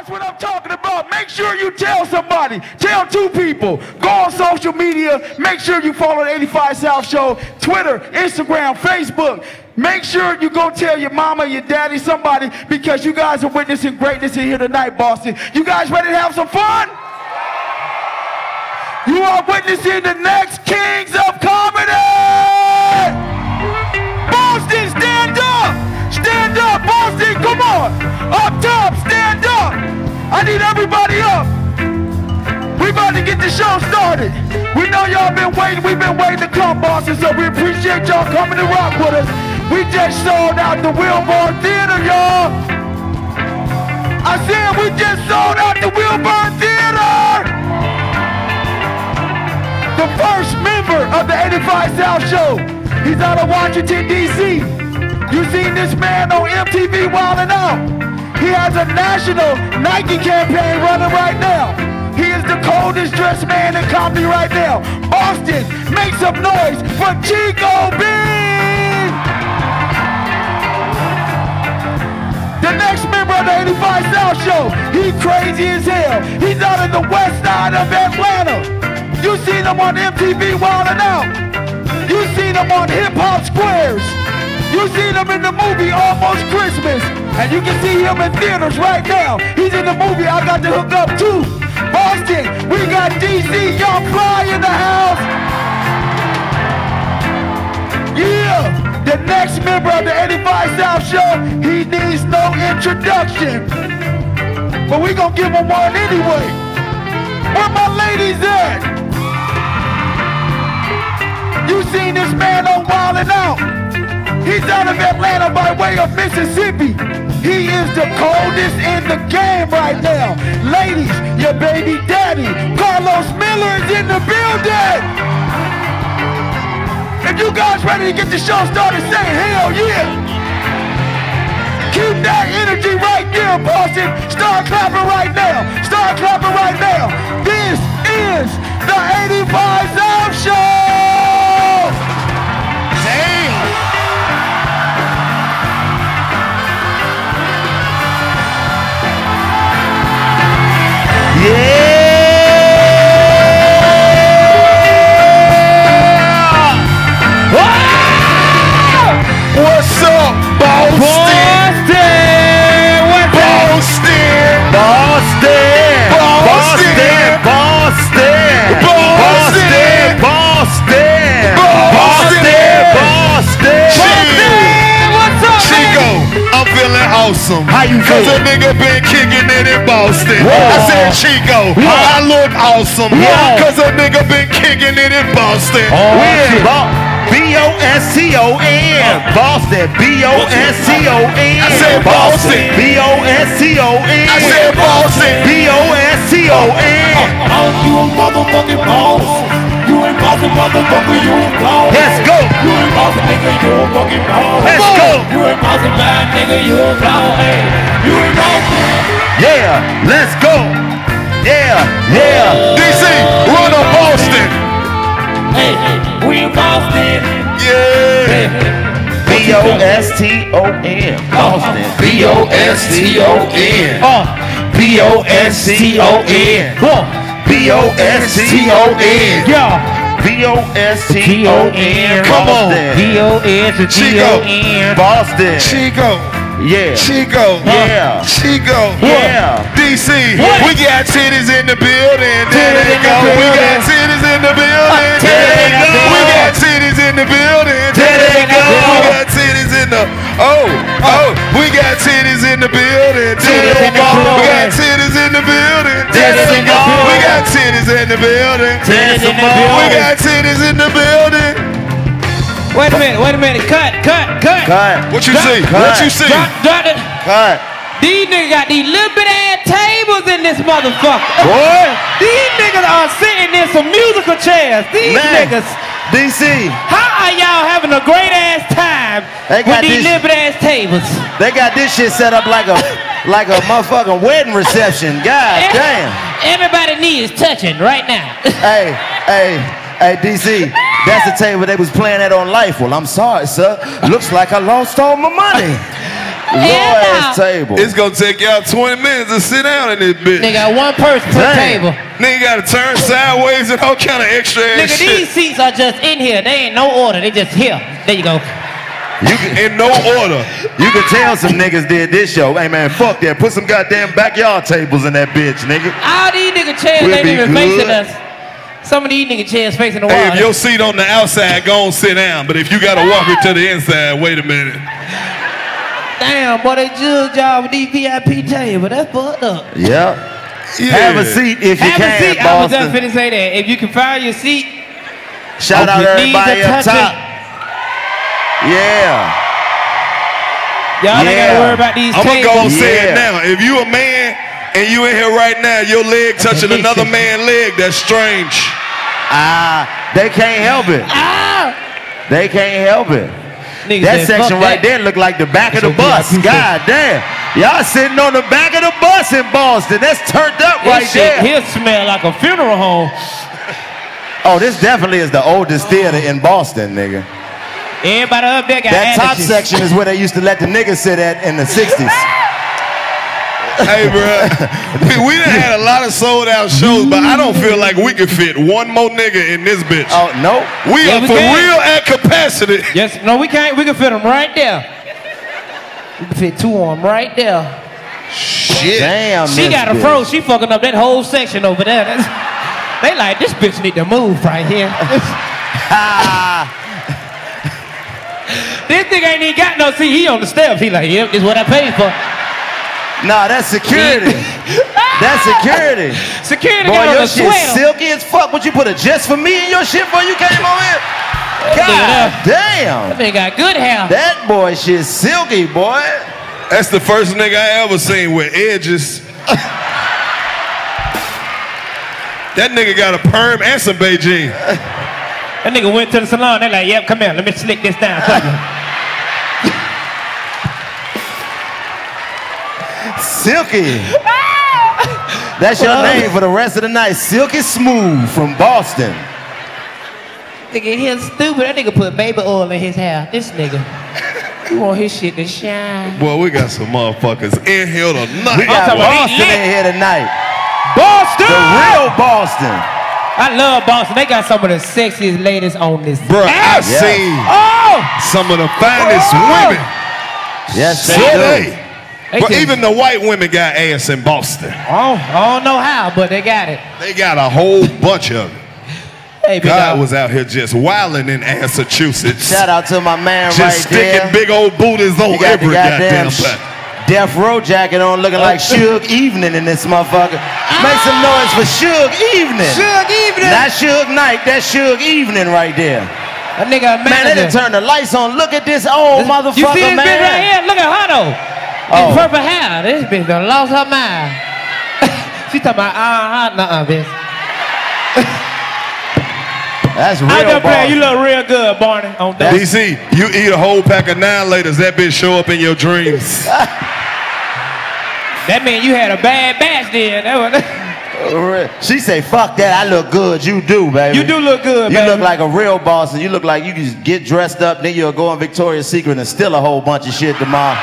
That's what I'm talking about. Make sure you tell somebody. Tell two people. Go on social media. Make sure you follow the 85 South Show. Twitter, Instagram, Facebook. Make sure you go tell your mama, your daddy, somebody, because you guys are witnessing greatness in here tonight, Boston. You guys ready to have some fun? You are witnessing the next kings of comedy! Stand up, Boston, come on! Up top, stand up! I need everybody up! We about to get the show started. We know y'all been waiting, we've been waiting to come, Boston, so we appreciate y'all coming to rock with us. We just sold out the Wilbur Theater, y'all! I said we just sold out the Wilbur Theater! the first member of the 85 South Show. He's out of Washington, D.C. You seen this man on MTV Wild 'N Out. He has a national Nike campaign running right now. He is the coldest dressed man in comedy right now. Boston, make some noise for Chico Bean! The next member of the 85 South Show, he crazy as hell. He's out in the west side of Atlanta. You seen him on MTV Wild 'N Out. You seen him on Hip Hop Squares. You seen him in the movie Almost Christmas. And you can see him in theaters right now. He's in the movie I Got the Hook Up 2. Boston, we got DC Young Fly in the house. Yeah, the next member of the 85 South Show, he needs no introduction. But we gonna give him one anyway. Where my ladies at? You seen this man on Wild 'N Out. He's out of Atlanta by way of Mississippi. He is the coldest in the game right now. Ladies, your baby daddy, Karlous Miller is in the building. If you guys ready to get the show started, say hell yeah. Keep that energy right there, Boston. Start clapping right now. Start clapping right now. This is the 85 South Show. Look awesome. Yeah. Cause a nigga been kicking it in Boston. Oh, yeah. B-O-S-C-O-N. Oh. Boston. B-O-S-C-O-N. I said Boston. B-O-S-C-O-N. I said Boston. B-O-S-C-O-N. Uh, uh, you a motherfucking boss. You ain't bossing, motherfucker, you ain't boss. Let's go. You ain't bossing, nigga, you a fucking boss. Let's go. You ain't bossing, bad nigga, you a boss. Hey, you ain't bossing. Yeah. Let's go. Yeah, yeah. DC, run up Boston. Hey, we Boston. Uh, yeah. B O S T O N. Boston. Boston. B-O-S-T-O-N. Uh, B-O-S-T-O-N. Yeah. B-O-S-T-O-N. Come on. B-O-S-T-O-N. Boston. Chico. Yeah. Chico. Yeah. Chico. Yeah. DC. What? We got titties in the building. There they go. We got titties in the building. There they go. We got titties in the building. There they go. We got titties in the. Oh, oh. We got titties in the building. There Titties they in the go. We got titties in the building. There Titties they in go. the. We got titties in the building. Titties in the We got titties in the building. Wait a minute, wait a minute. Cut, cut, cut. Cut. What you Cut. see? Cut. What you see? Drop, drop it. Cut. These niggas got these little bit ass tables in this motherfucker. Boy. These niggas are sitting in some musical chairs. These Man. niggas. DC. How are y'all having a great ass time They with got these this- little bit ass tables? They got this shit set up like a like a motherfucking wedding reception. God Eh. damn. Everybody needs touching right now. Hey, hey, hey, DC. That's the table they was playing at on Life. Well, I'm sorry, sir. Looks like I lost all my money. Low ass table. It's gonna take y'all 20 minutes to sit down in this bitch. They got one person per Damn. table. Nigga gotta turn sideways and all kind of extra ass Nigga, shit. these seats are just in here. They ain't no order. They just here. There you go. You can, In no order. you can tell some niggas did this show. Hey man, fuck that. Put some goddamn backyard tables in that bitch, nigga. All these nigga chairs We'll ain't even good. facing us. Some of these nigga chairs facing the wall. Hey, if your seat on the outside, go on sit down. But if you gotta walk it to the inside, wait a minute. Damn, boy, they judge y'all with these VIP tables. That's fucked up. Yep. Yeah. Have a seat if you Have can, a seat. I was just Boston. finna say that. If you can find your seat, Shout out your knees everybody up top. Yeah. y'all ain't Yeah. gotta worry about these I'm gonna go and say Yeah. it now. If you a man and you in here right now, your leg touching another man's leg, that's strange. Ah, they can't help it. Ah! They can't help it. Nigga That section right that." there look like the back of the bus. your God damn. Y'all sitting on the back of the bus in Boston. That's turned up This right shit there. here smell like a funeral home. Oh, this definitely is the oldest theater in Boston, nigga. Everybody up there got That top attitude. section is where they used to let the niggas sit at in the 60s. Hey, bro, we, we done had a lot of sold out shows, but I don't feel like we could fit one more nigga in this bitch. Oh, no. we Yeah, are we for can. real at capacity. Yes, no, we can't. We can fit them right there. We can fit two on 'em right there. Shit. Damn. She this got a bitch. fro. She fucking up that whole section over there. That's, they like this bitch need to move right here. Ah, this nigga ain't even got no seat. He on the steps. He like, yep, this is what I paid for. Nah, that's security. that's security. Security Boy, got on your shit sweater. silky as fuck. Would you put a just for me in your shit before you came on here? God damn. That nigga got good hair. That boy shit silky, boy. That's the first nigga I ever seen with edges. that nigga got a perm and some Beijing. That nigga went to the salon. They like, yep, come here. Let me slick this down. Silky. That's your name for the rest of the night. Silky Smooth from Boston. nigga, he stupid. That nigga put baby oil in his hair. This nigga. You want his shit to shine. Boy, we got some motherfuckers in here tonight. We got talking Boston in here tonight. Boston! The real Boston. I love Boston. They got some of the sexiest ladies on this. Bruh, I've Yeah. seen Oh! some of the finest Oh! women Yes, they today. do. They But just- even the white women got ass in Boston. Oh, I don't know how, but they got it. They got a whole bunch of it. Hey, God dog. was out here just wilding in Massachusetts. Shout out to my man Just right there. Just sticking big old booties on got every goddamn goddamn thing. Death Row jacket on looking like oh. Suge Evening in this motherfucker. Make some ah. noise for Suge Evening. Suge Evening. Not Suge Knight, that's Suge Evening right there. That nigga a Man, they manager. done turned the lights on. Look at this old motherfucker, you see this man. bitch right here? Look at her though. Oh. This purple hair. This bitch done lost her mind. she talking about, uh-huh, nuh-uh, bitch. That's real I just boss. playing. You look real good, Barney. On that. DC, you eat a whole pack of nine laters, that bitch show up in your dreams. That mean you had a bad batch then. That was, She say, fuck that, I look good, you do, baby. you do look good, You baby. look like a real boss, and you look like you can just get dressed up, then you'll go on Victoria's Secret and steal a whole bunch of shit tomorrow.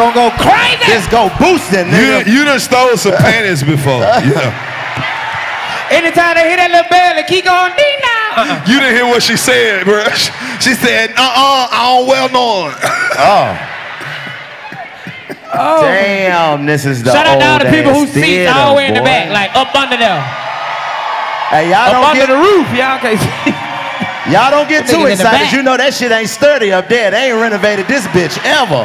Gonna go crazy. Just go boosting, You, nigga. you done stole some panties before. Yeah. Anytime they hear that little bell, they keep going, ding now. Uh-uh. You didn't hear what she said, bro. She said, uh-uh, I don't well known. Oh. oh. Damn, this is the Shout out to all the people who ass seats all the way in the back, like up under there. Hey, y'all Up don't under get the roof, y'all can't see. y'all don't get too niggas in the excited. You know that shit ain't sturdy up there. They ain't renovated this bitch ever.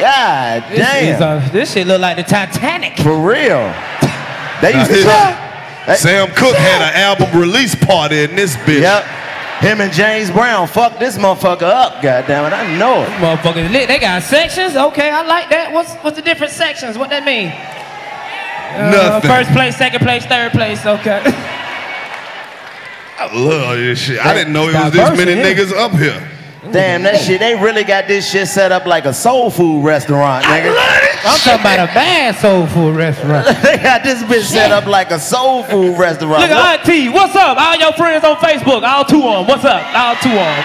God This, is, damn, uh, this shit look like the Titanic. for real. They used to. Nah, try- Sam Cooke had an album release party in this bitch. Yep. Him and James Brown fucked this motherfucker up. God damn it, I know it. Motherfuckers lit. They got sections. Okay, I like that. What's what's the different sections? What that mean? Uh, Nothing. first place, second place, third place. Okay. I love this shit. I didn't know it was this many niggas up here. Damn, that shit, they really got this shit set up like a soul food restaurant, nigga. I'm talking about a bad soul food restaurant. they got this bitch set up like a soul food restaurant. Look at Auntie. What's up? All your friends on Facebook. All two on. What's up? All two on.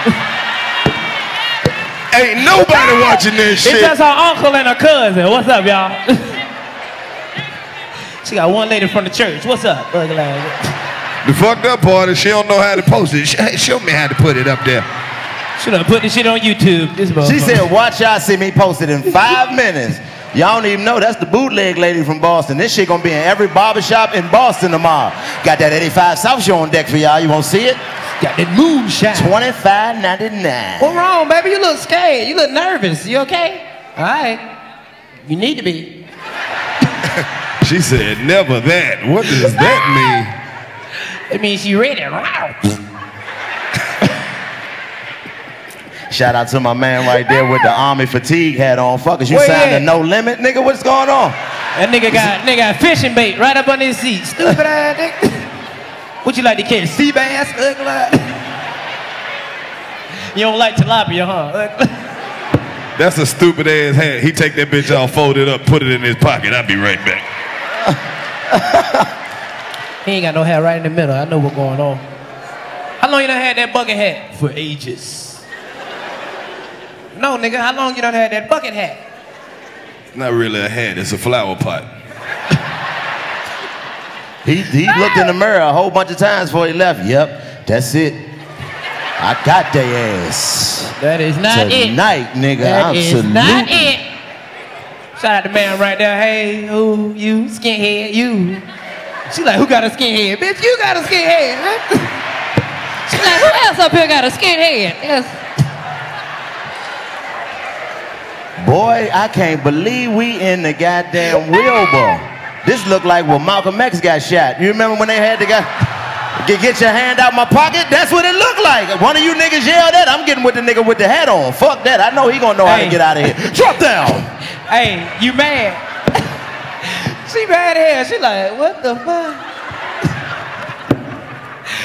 Ain't nobody ah! watching this shit. It's just her uncle and her cousin. What's up, y'all? she got one lady from the church. What's up, ugly ass? The fucked up part is she don't know how to post it. Sh- hey, Show me how to put it up there. Should have put this shit on YouTube. She said, watch y'all see me posted in five minutes. Y'all don't even know that's the bootleg lady from Boston. This shit gonna be in every barbershop in Boston tomorrow. Got that 85 South show on deck for y'all. You wanna see it? got that moonshine. $25.99. What wrong, baby? You look scared. You look nervous. You okay? All right. You need to be. She said, never that. What does that mean? It means you ready. Shout out to my man right there with the army fatigue hat on. Fuckers, you Where signed he a no limit, nigga. What's going on? That nigga got nigga got fishing bait right up under his seat. Stupid ass nigga. What you like to catch? Sea bass? Ugly? You don't like tilapia, huh? That's a stupid ass hat. He take that bitch all folded up, put it in his pocket. I'll be right back. He ain't got no hat right in the middle. I know what's going on. How long you done had that bucket hat? For ages. No, nigga, how long you done had that bucket hat? It's not really a hat. It's a flower pot. He, he looked in the mirror a whole bunch of times before he left. Yep, that's it. I got their ass. That is not it. Tonight, nigga. That is absolutely. not it. Shout out to man right there. Hey, who you? Skinhead, you. She like, who got a skinhead? Bitch, you got a skinhead. She like, who else up here got a skinhead? Yes. Boy, I can't believe we in the goddamn Wilbur. This look like when Malcolm X got shot. You remember when they had the guy get, get your hand out my pocket? That's what it looked like. One of you niggas yelled that. I'm getting with the nigga with the hat on. Fuck that. I know he gonna know how to get out of here. Drop down. Hey, you mad? she mad here. She like, what the fuck?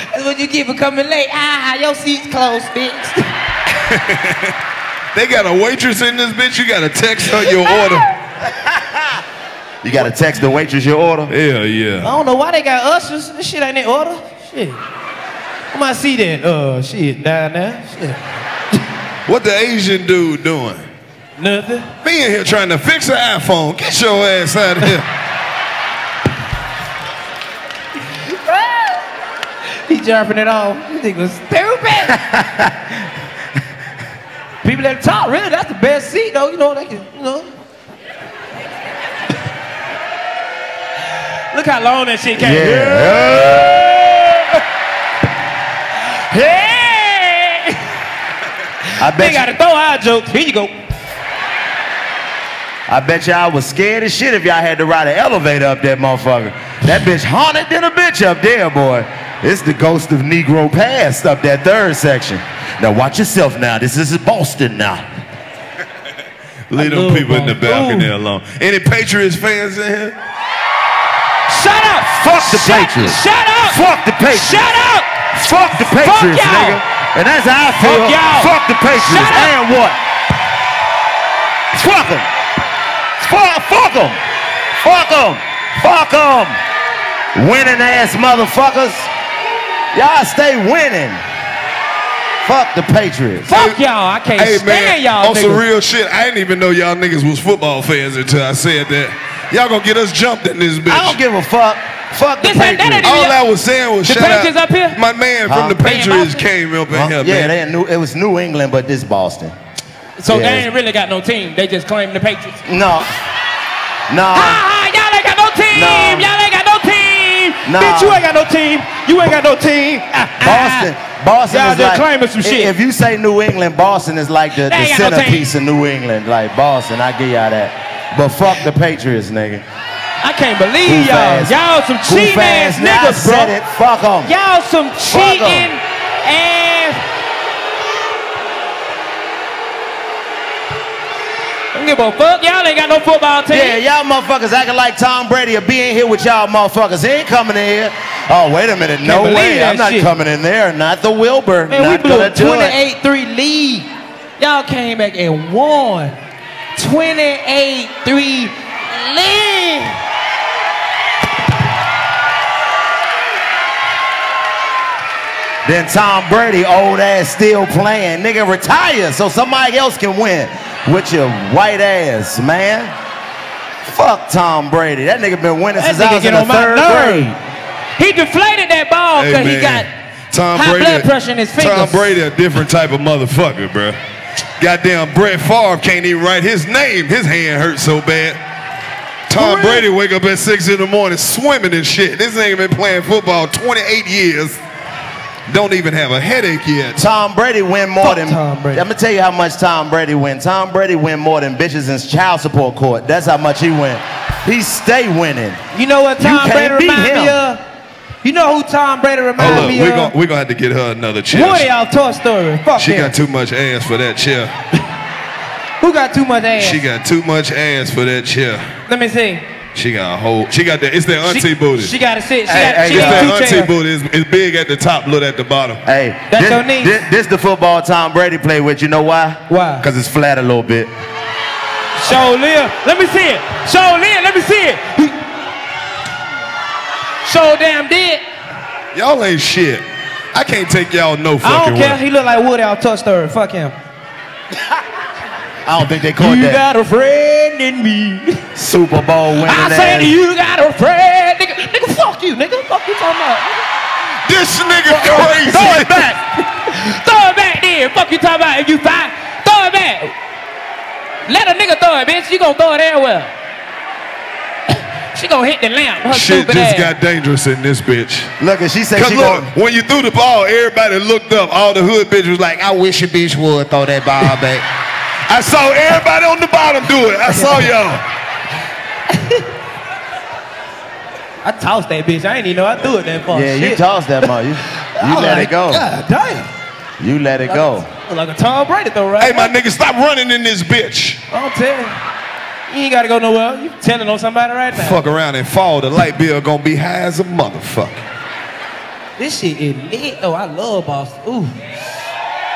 That's what you get for coming late. Ah, your seat's closed, bitch. They got a waitress in this bitch. You got to text her your order. You gotta text the waitress your order. Yeah, yeah. I don't know why they got ushers. This shit ain't in order. Shit. I might see that. Uh, shit down there. Shit. What the Asian dude doing? Nothing. Me in here trying to fix an iPhone. Get your ass out of here. He jumping it off. You think was stupid. People at the top, really, that's the best seat, though. You know, they can, you know. Look how long that shit came. Yeah. Hey! I They bet gotta you, throw our jokes. Here you go. I bet y'all was scared as shit if y'all had to ride an elevator up that motherfucker. That bitch haunted than a bitch up there, boy. It's the ghost of Negro past up that third section. Now watch yourself now. This is Boston now. Leave them love people in the Boston. balcony Ooh. alone. Any Patriots fans in here? Shut up! Fuck the Shut- Patriots. Shut up! Fuck the Patriots. Shut up! Fuck the Patriots, y'all. nigga. And that's how I feel. Fuck y'all. Fuck the Patriots. Shut up. And what? Fuck them. Fuck, fuck them. Fuck them. Fuck them. Winning ass motherfuckers. Y'all stay winning. Fuck the Patriots. Fuck y'all. I can't Hey stand man, y'all on some niggas. real shit, I didn't even know y'all niggas was football fans until I said that. Y'all gonna get us jumped in this bitch. I don't give a fuck. Fuck the This ain't- that Patriots. ain't All I was saying was The shout Patriots out. up here? My man Huh? from the Patriots came up in Huh? here, yeah, man. they in New, it was New England, but this Boston. So Yeah. they ain't really got no team. They just claim the Patriots. No. No. Ah, y'all ain't got no team. No. Got no team. Nah. Bitch, you ain't got no team. You ain't got no team. Boston, Boston Y'all is just like, claiming some shit. If you say New England, Boston is like the, the got no centerpiece of New England. Like Boston, I give y'all that. But fuck the Patriots, nigga. I can't believe y'all. Y'all some cheating ass niggas, bro. it. Fuck them. Y'all some cheating ass. Don't give a fuck. Y'all ain't got no football team. Yeah, y'all motherfuckers acting like Tom Brady or being here with y'all motherfuckers. He ain't coming in here. Oh, wait a minute. No way. I'm not shit. coming in there. Not the Wilbur. Man, not we blew a gonna do 28-3 lead. Y'all came back and won. 28-3 lead. Then Tom Brady, old ass, still playing. Nigga, retire so somebody else can win with your white ass, man. Fuck Tom Brady. That nigga been winning That since I was in the third nerve. grade. He deflated that ball Hey, because he got. Tom high Brady, blood pressure in his fingers. Tom Brady, a different type of motherfucker, bro. Goddamn, Brett Favre can't even write his name. His hand hurts so bad. Tom real? Brady wake up at six in the morning swimming and shit. This nigga been playing football 28 years. Don't even have a headache yet. Tom Brady win more Fuck than. Tom Brady. I'm gonna tell you how much Tom Brady win. Tom Brady win more than bitches in child support court. That's how much he win. He stay winning. You know what Tom Brady can't remind me of? You know who Tom Brady Hold remind up, me we're of? gonna, we gonna have to get her another chair. Woody out Toy Story. Fuck She him. got too much ass for that chair. Who got too much ass? She got too much ass for that chair. Let me see. She got a whole. She got that. It's that auntie she, booty. She got a sit. She Hey, got, hey, she it's got that two auntie chairs. booty. It's, it's big at the top, little at the bottom. Hey, That's this, your niece. This, this the football Tom Brady play with. You know why? Why? Because it's flat a little bit. Show Leah. Let me see it. Show Leah. Let me see it. Show damn did. Y'all ain't shit. I can't take y'all no fucking. I don't care. way. He look like Woody out Toy Story. Fuck him. I don't think they caught You that. You got a friend in me. Super Bowl winning I said ass. you got a friend. Nigga, nigga, fuck you, nigga. Fuck you talking about. Nigga. This nigga crazy. Throw it back. throw it back there. Fuck you talking about if you fight. Throw it back. Let a nigga throw it, bitch. You gonna throw it everywhere. she gonna hit the lamp. Her Shit just ass. got dangerous in this bitch. Look, and she said Cause she look, going. when you threw the ball, everybody looked up. All the hood bitches was like, I wish a bitch would throw that ball back. I saw everybody on the bottom do it. I saw y'all. I tossed that bitch. I ain't even know I threw it that far. Yeah, you tossed that mother. You, you let like, it go. God damn. You let it go. Look Like a Tom Brady throw, right? Hey, my nigga, stop running in this bitch. I'm telling you. You ain't gotta go nowhere. You telling on somebody right now. Fuck around and fall. The light bill gonna be high as a motherfucker. This shit is lit. though. I love Boston. Ooh.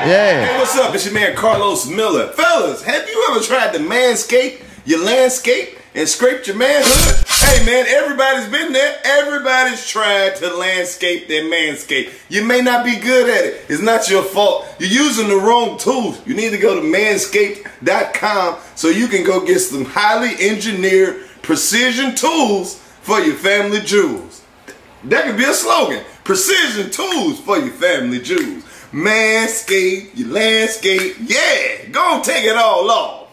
Yeah. Hey, what's up? It's your man Karlous Miller. Fellas, have you ever tried to manscape your landscape and scraped your manhood? Hey man, everybody's been there. Everybody's tried to landscape their manscape. You may not be good at it. It's not your fault. You're using the wrong tools. You need to go to manscaped.com so you can go get some highly engineered precision tools for your family jewels. That could be a slogan. Precision tools for your family jewels. Manscape, your landscape. Yeah, go take it all off.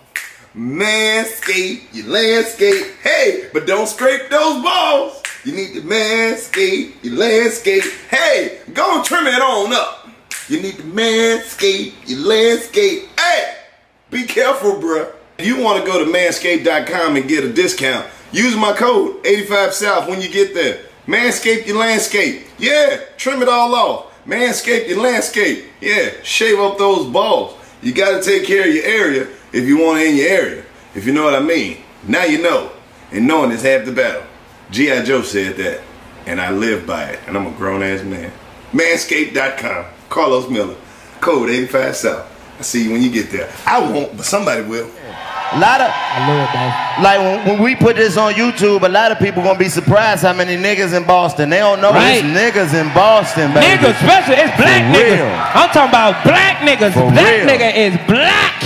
Manscape, your landscape. Hey, but don't scrape those balls. You need to manscape, your landscape. Hey, go trim it on up. You need to manscape, your landscape. Hey, be careful, bruh. If you want to go to manscape.com and get a discount, use my code 85South when you get there. Manscape your landscape. Yeah, trim it all off. Manscape your landscape. Yeah, shave up those balls. You got to take care of your area if you want it in your area. If you know what I mean. Now you know. And knowing is half the battle. G.I. Joe said that. And I live by it. And I'm a grown ass man. Manscape.com. Karlous Miller. Code 85 South. I see you when you get there. I won't, but somebody will. A lot of I love Boston. like when, when we put this on YouTube, a lot of people gonna be surprised how many niggas in Boston. They don't know Right. it's niggas in Boston, baby. Niggas, especially it's black For niggas. real. I'm talking about black niggas. For black real. nigga is black.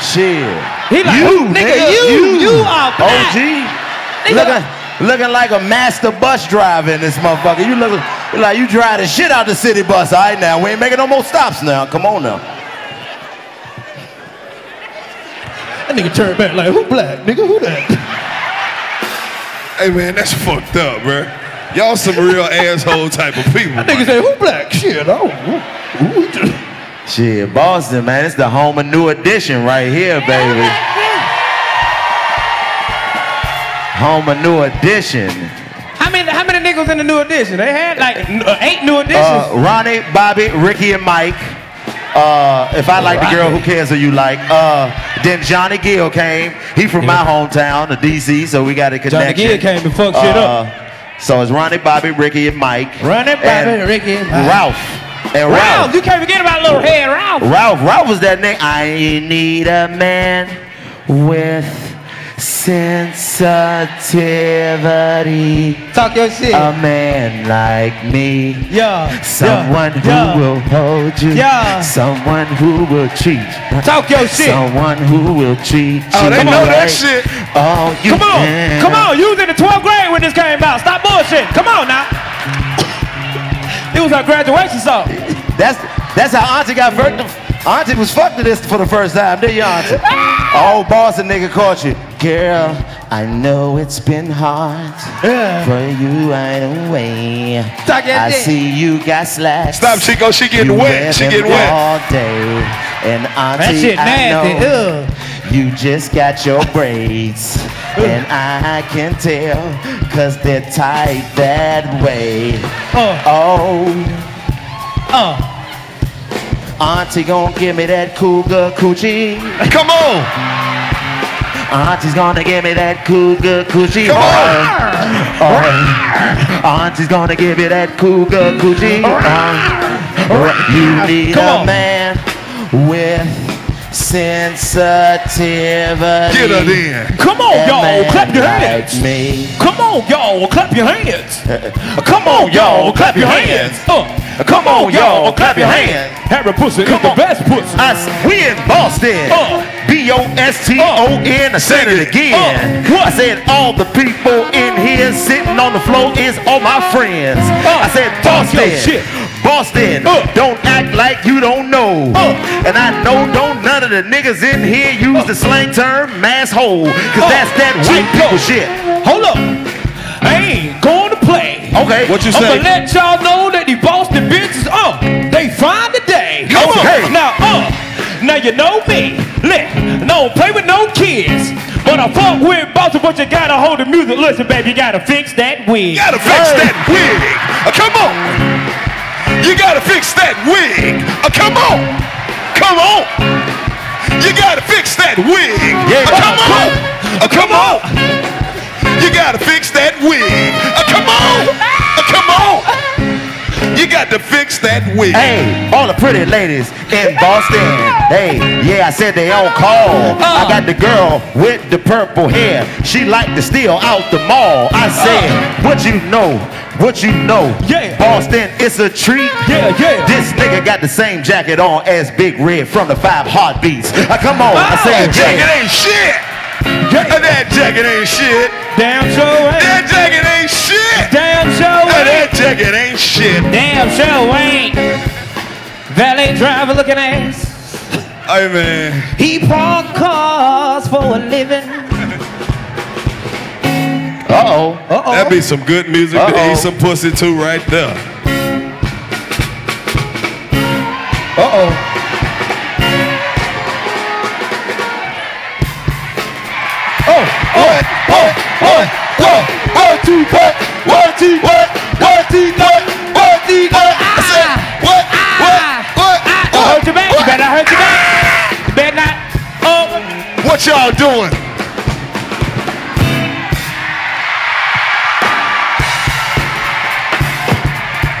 Shit. He like, you, nigga, you, you are black. OG. Looking, looking like a master bus driver in this motherfucker. You look like you drive the shit out the city bus. All right now, we ain't making no more stops now. Come on now. That nigga turned back like, who black? Nigga, who that? Hey man, that's fucked up, bruh. Y'all some real asshole type of people. Nigga say, who black? Shit, oh. who- who- Shit, Boston, man, it's the home of New Edition right here, baby. Home of New Edition. How many, how many niggas in the new edition? They had like uh, eight new editions. Uh, Ronnie, Bobby, Ricky, and Mike. Uh, if I like the girl, who cares who you like? Uh, then Johnny Gill came. He from my hometown, the DC, so we got a connection. Johnny Gill came to fuck shit up. Uh, So it's Ronnie, Bobby, Ricky, and Mike. Ronnie, Bobby, and Ricky, and Mike. Ralph. And Ralph, Ralph. you can't forget about little head Ralph. Ralph. Ralph was that nigga. I need a man with sensitivity. Talk your shit. A man like me. yeah. Someone yeah, who yeah. will hold you. Yeah. Someone who will treat. Talk your shit. Someone who will treat Oh, you they know that shit. Oh, you Come on, can. come on. You was in the 12th grade when this came out. Stop bullshit. Come on now. it was our graduation song. That's that's how Auntie got fucked. Auntie was fucked to this for the first time, did you, Auntie? Ah! oh, Boston nigga caught you. Girl, I know it's been hard for you right away. I see you got slacks. Stop, Chico. She getting You wet. She getting wet. all day. And That Auntie, I know Ugh. you just got your braids. and I can tell, cause they're tight that way. Uh, Oh. uh. Auntie gon' give me that cougar coochie. Come on. Auntie's gonna give me that cougar coochie. Come on. Oh, oh. Auntie's gonna give you that cougar coochie. Oh, you need Come a on. man with sensitivity. Get her then. Come on, y'all. Clap your like hands. Me. Come on, y'all. Clap your hands. Uh, uh, Come on, uh, y'all. Clap your hands. Uh, come on, y'all. Clap your hands. Harry Pussy is the best pussy. Us, we in Boston. Uh. B-O-S-T-O-N. I said it again. Uh. What? I said all the people in here sitting on the floor is all my friends. Uh. I said Boston. shit. Boston, Uh. don't act like you don't know. Uh. And I know don't none of the niggas in here use the slang term mass hole. Cause Uh. that's that white people shit. Hold up. I ain't going to play. Okay. What you say? I'ma let y'all know that the Boston bitches, uh, they fine today. Come on. Okay. Now, uh, now you know me. Let, no, play with no kids. But I fuck with Boston, but you gotta hold the music. Listen, baby, you gotta fix that wig. You gotta fix that wig. Uh, come on. You gotta fix that wig. Uh, come on. Come on. You gotta fix that wig. Yeah. Uh, come on. Uh, come on. You gotta fix that wig. Uh, come on. Uh, come on. You got to fix that wig. Hey, all the pretty ladies in Boston. Hey, yeah, I said they on call. I got the girl with the purple hair. She like to steal out the mall. I said, what you know? What you know? Yeah. Boston, it's a treat. Yeah, yeah. This nigga got the same jacket on as Big Red from the Five Heartbeats. Uh, come on, I Oh, said, jacket yeah. ain't shit. That jacket ain't shit. Damn show ain't. That jacket ain't shit. Damn show ain't. That jacket ain't shit. Damn show ain't. Valet driver looking ass. Hey man. He park cars for a living. Uh-oh. Uh-oh. That'd be some good music to Uh-oh. eat some pussy too right there. Uh-oh. Oh, two, two, two, two, I said, what, what, what, hurt your back. You better not hurt your back. You better not. Oh. what y'all doing?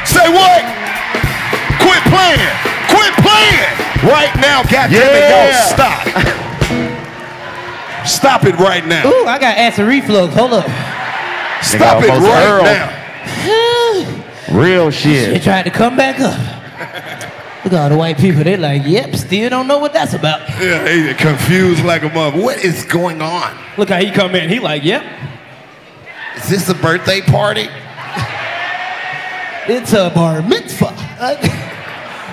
Say what? Quit playing. Quit playing. Right now, goddamn it, Yeah. y'all stop. Stop it right now. Ooh, I got acid reflux. Hold up. Stop it right Earl. now. Real They shit. tried to come back up. Look at all the white people. They like, yep, still don't know what that's about. Yeah, he confused like a mother. What is going on? Look how he come in. He like, yep, Is this a birthday party? it's a bar mitzvah.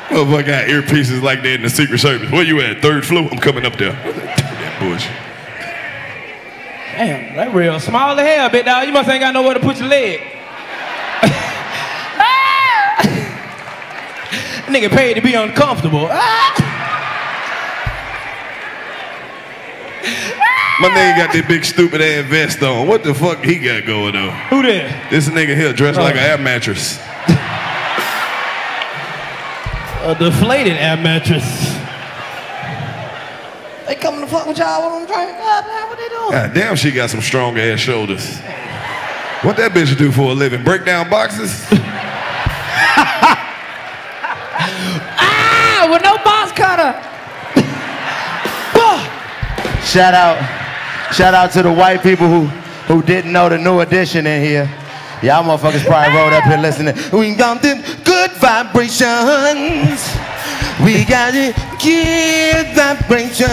Motherfucker got earpieces like that in the Secret Service. Where you at? Third floor? I'm coming up there. That bullshit. Damn, that real small as hell, big dog. You must ain't got nowhere to put your leg. Nigga paid to be uncomfortable. Ah! My nigga got that big stupid ass vest on. What the fuck he got going on? Who there? This nigga here dressed like an air mattress. A deflated air mattress. They coming to fuck with y'all while I'm drinking. God damn, what they doing? God damn, she got some strong ass shoulders. What that bitch do for a living? Break down boxes? Ah, with no box cutter. Shout out. Shout out to the white people who, who didn't know the new edition in here. Y'all motherfuckers probably rode up here listening. We got them good vibrations. We got it, good vibrations.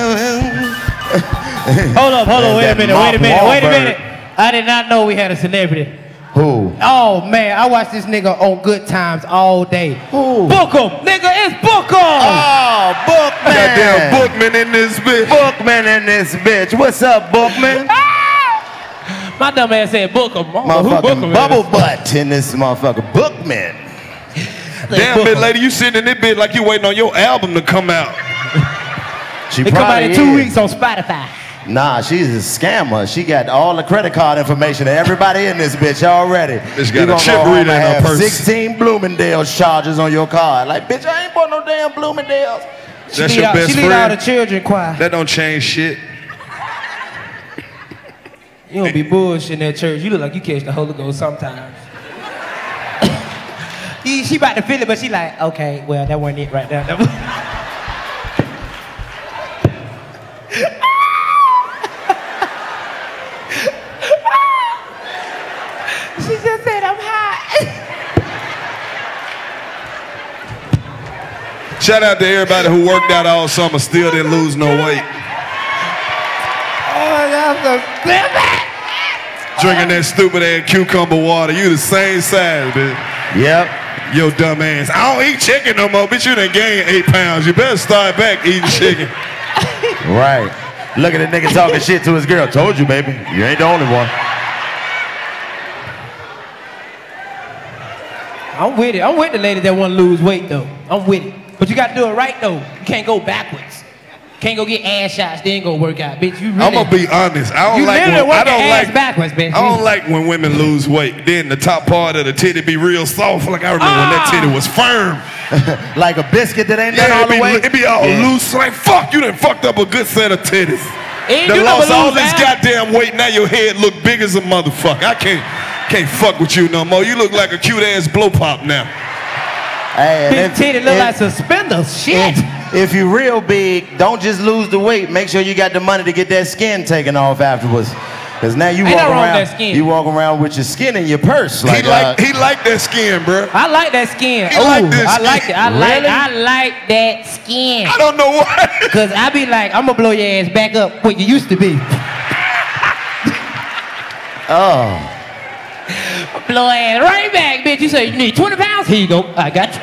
Hold up, hold on, wait a minute, wait a Mark minute, wait a minute. I did not know we had a celebrity. Who? Oh man, I watched this nigga on Good Times all day. Who? Book him, nigga, it's book. Oh, Bookman. Goddamn Bookman in this bitch. Bookman in this bitch. What's up, Bookman? Ah! My dumb ass said book him. I don't know who book him is. bubble butt in this motherfucker. Bookman. Damn, book bit 'em. lady, you sitting in this bitch like you waiting on your album to come out. She It come out in two is. weeks on Spotify. Nah, she's a scammer. She got all the credit card information of everybody in this bitch already. Bitch got You a chip go home reader in her purse. 16 Bloomingdale's charges on your card. Like, bitch, I ain't bought no damn Bloomingdale's. That's your out, best she lead all the children choir. That don't change shit. You don't be bullshitting that church. You look like you catch the Holy Ghost sometimes. He- she about to feel it, but she like, okay, well, that wasn't it right there. She just said I'm hot. Shout out to everybody who worked out all summer, still didn't lose no weight. Oh, that's a stupid. Drinking that stupid ass cucumber water. You the same size, bitch. Yep. Yo, dumb ass. I don't eat chicken no more, bitch. You done gained eight pounds. You better start back eating chicken. Right. Look at the nigga talking shit to his girl. Told you, baby. You ain't the only one. I'm with it. I'm with the lady that want to lose weight though. I'm with it. But you got to do it right though. You can't go backwards. Can't go get ass shots then go work out, bitch. You really. I'm gonna be honest. I don't You like literally when, I don't like backwards, bitch. I don't like when women lose weight. Then the top part of the titty be real soft. Like I remember when that Ah. titty was firm. Like a biscuit that ain't done Yeah, all it be, the way. it be all Yeah. loose. Like fuck, you done fucked up a good set of titties. Ain't Done you lost all lose this ass. goddamn weight. Now your head look big as a motherfucker. I can't can't fuck with you no more. You look like a cute ass blow pop now. Hey, and Big titty look if- like suspenders. Shit. If, if you real big, don't just lose the weight. Make sure you got the money to get that skin taken off afterwards. Cause now you Ain't walk nothing wrong with around, that skin. you walk around with your skin in your purse. Like, he like uh, he like that skin, bro. I like that skin. He Ooh, like this I skin. like it. I like I like that skin. I don't know why. Cause I be like, I'm gonna blow your ass back up what you used to be. oh, Blow ass right back, bitch. You say you need 20 pounds? Here you go. I got you.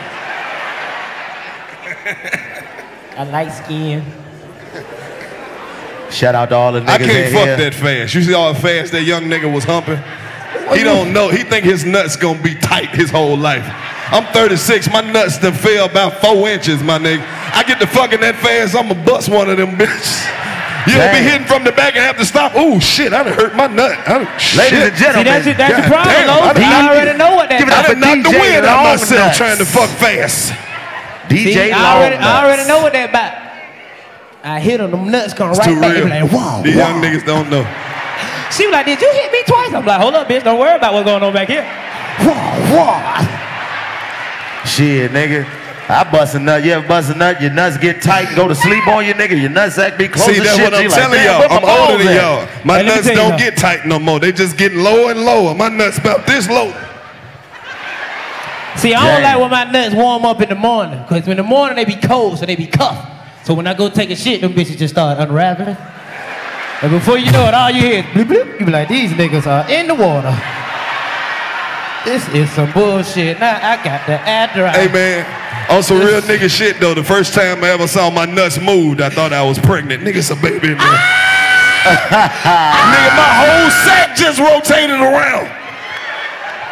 I like skin. shout out to all the niggas I can't fuck here. that fast. You see how fast that young nigga was humping? He don't know. He think his nuts gonna be tight his whole life. I'm 36. My nuts done fell about four inches, my nigga. I get to fucking that fast, I'ma bust one of them bitches. You ever be hitting from the back and have to stop? Oh shit, I done hurt my nut. I done, Ladies shit. and See, gentlemen, that's your, that's your God problem, damn, I done You knocked- already know what that Give it I up is. for done knocked the DJ wind out Long myself Nuts. trying to fuck fast. DJ See, I already, I already know what that about. I hit on them nuts come It's right too back. Real. be like, wow, These wow. young niggas don't know. She was like, did you hit me twice? I'm like, hold up, bitch. Don't worry about what's going on back here. Shit, nigga. I bust a nut. You ever bust a nut? Your nuts get tight and go to sleep on you, nigga. Your nuts act be close See, as that's shit. what I'm You like, telling y'all. where I'm older than y'all. My Hey, nuts don't something. get tight no more. They just getting lower and lower. My nuts about this low. See, I don't like when my nuts warm up in the morning. Because in the morning they be cold, so they be cuffed. So when I go take a shit, them bitches just start unraveling. And before you know it, all you hear is bloop bloop. You be like, these niggas are in the water. This is some bullshit. Now I got the adder. Hey man, on some real nigga shit though, the first time I ever saw my nuts moved, I thought I was pregnant. Nigga's a baby in there. Ah! Nigga, my whole sack just rotated around.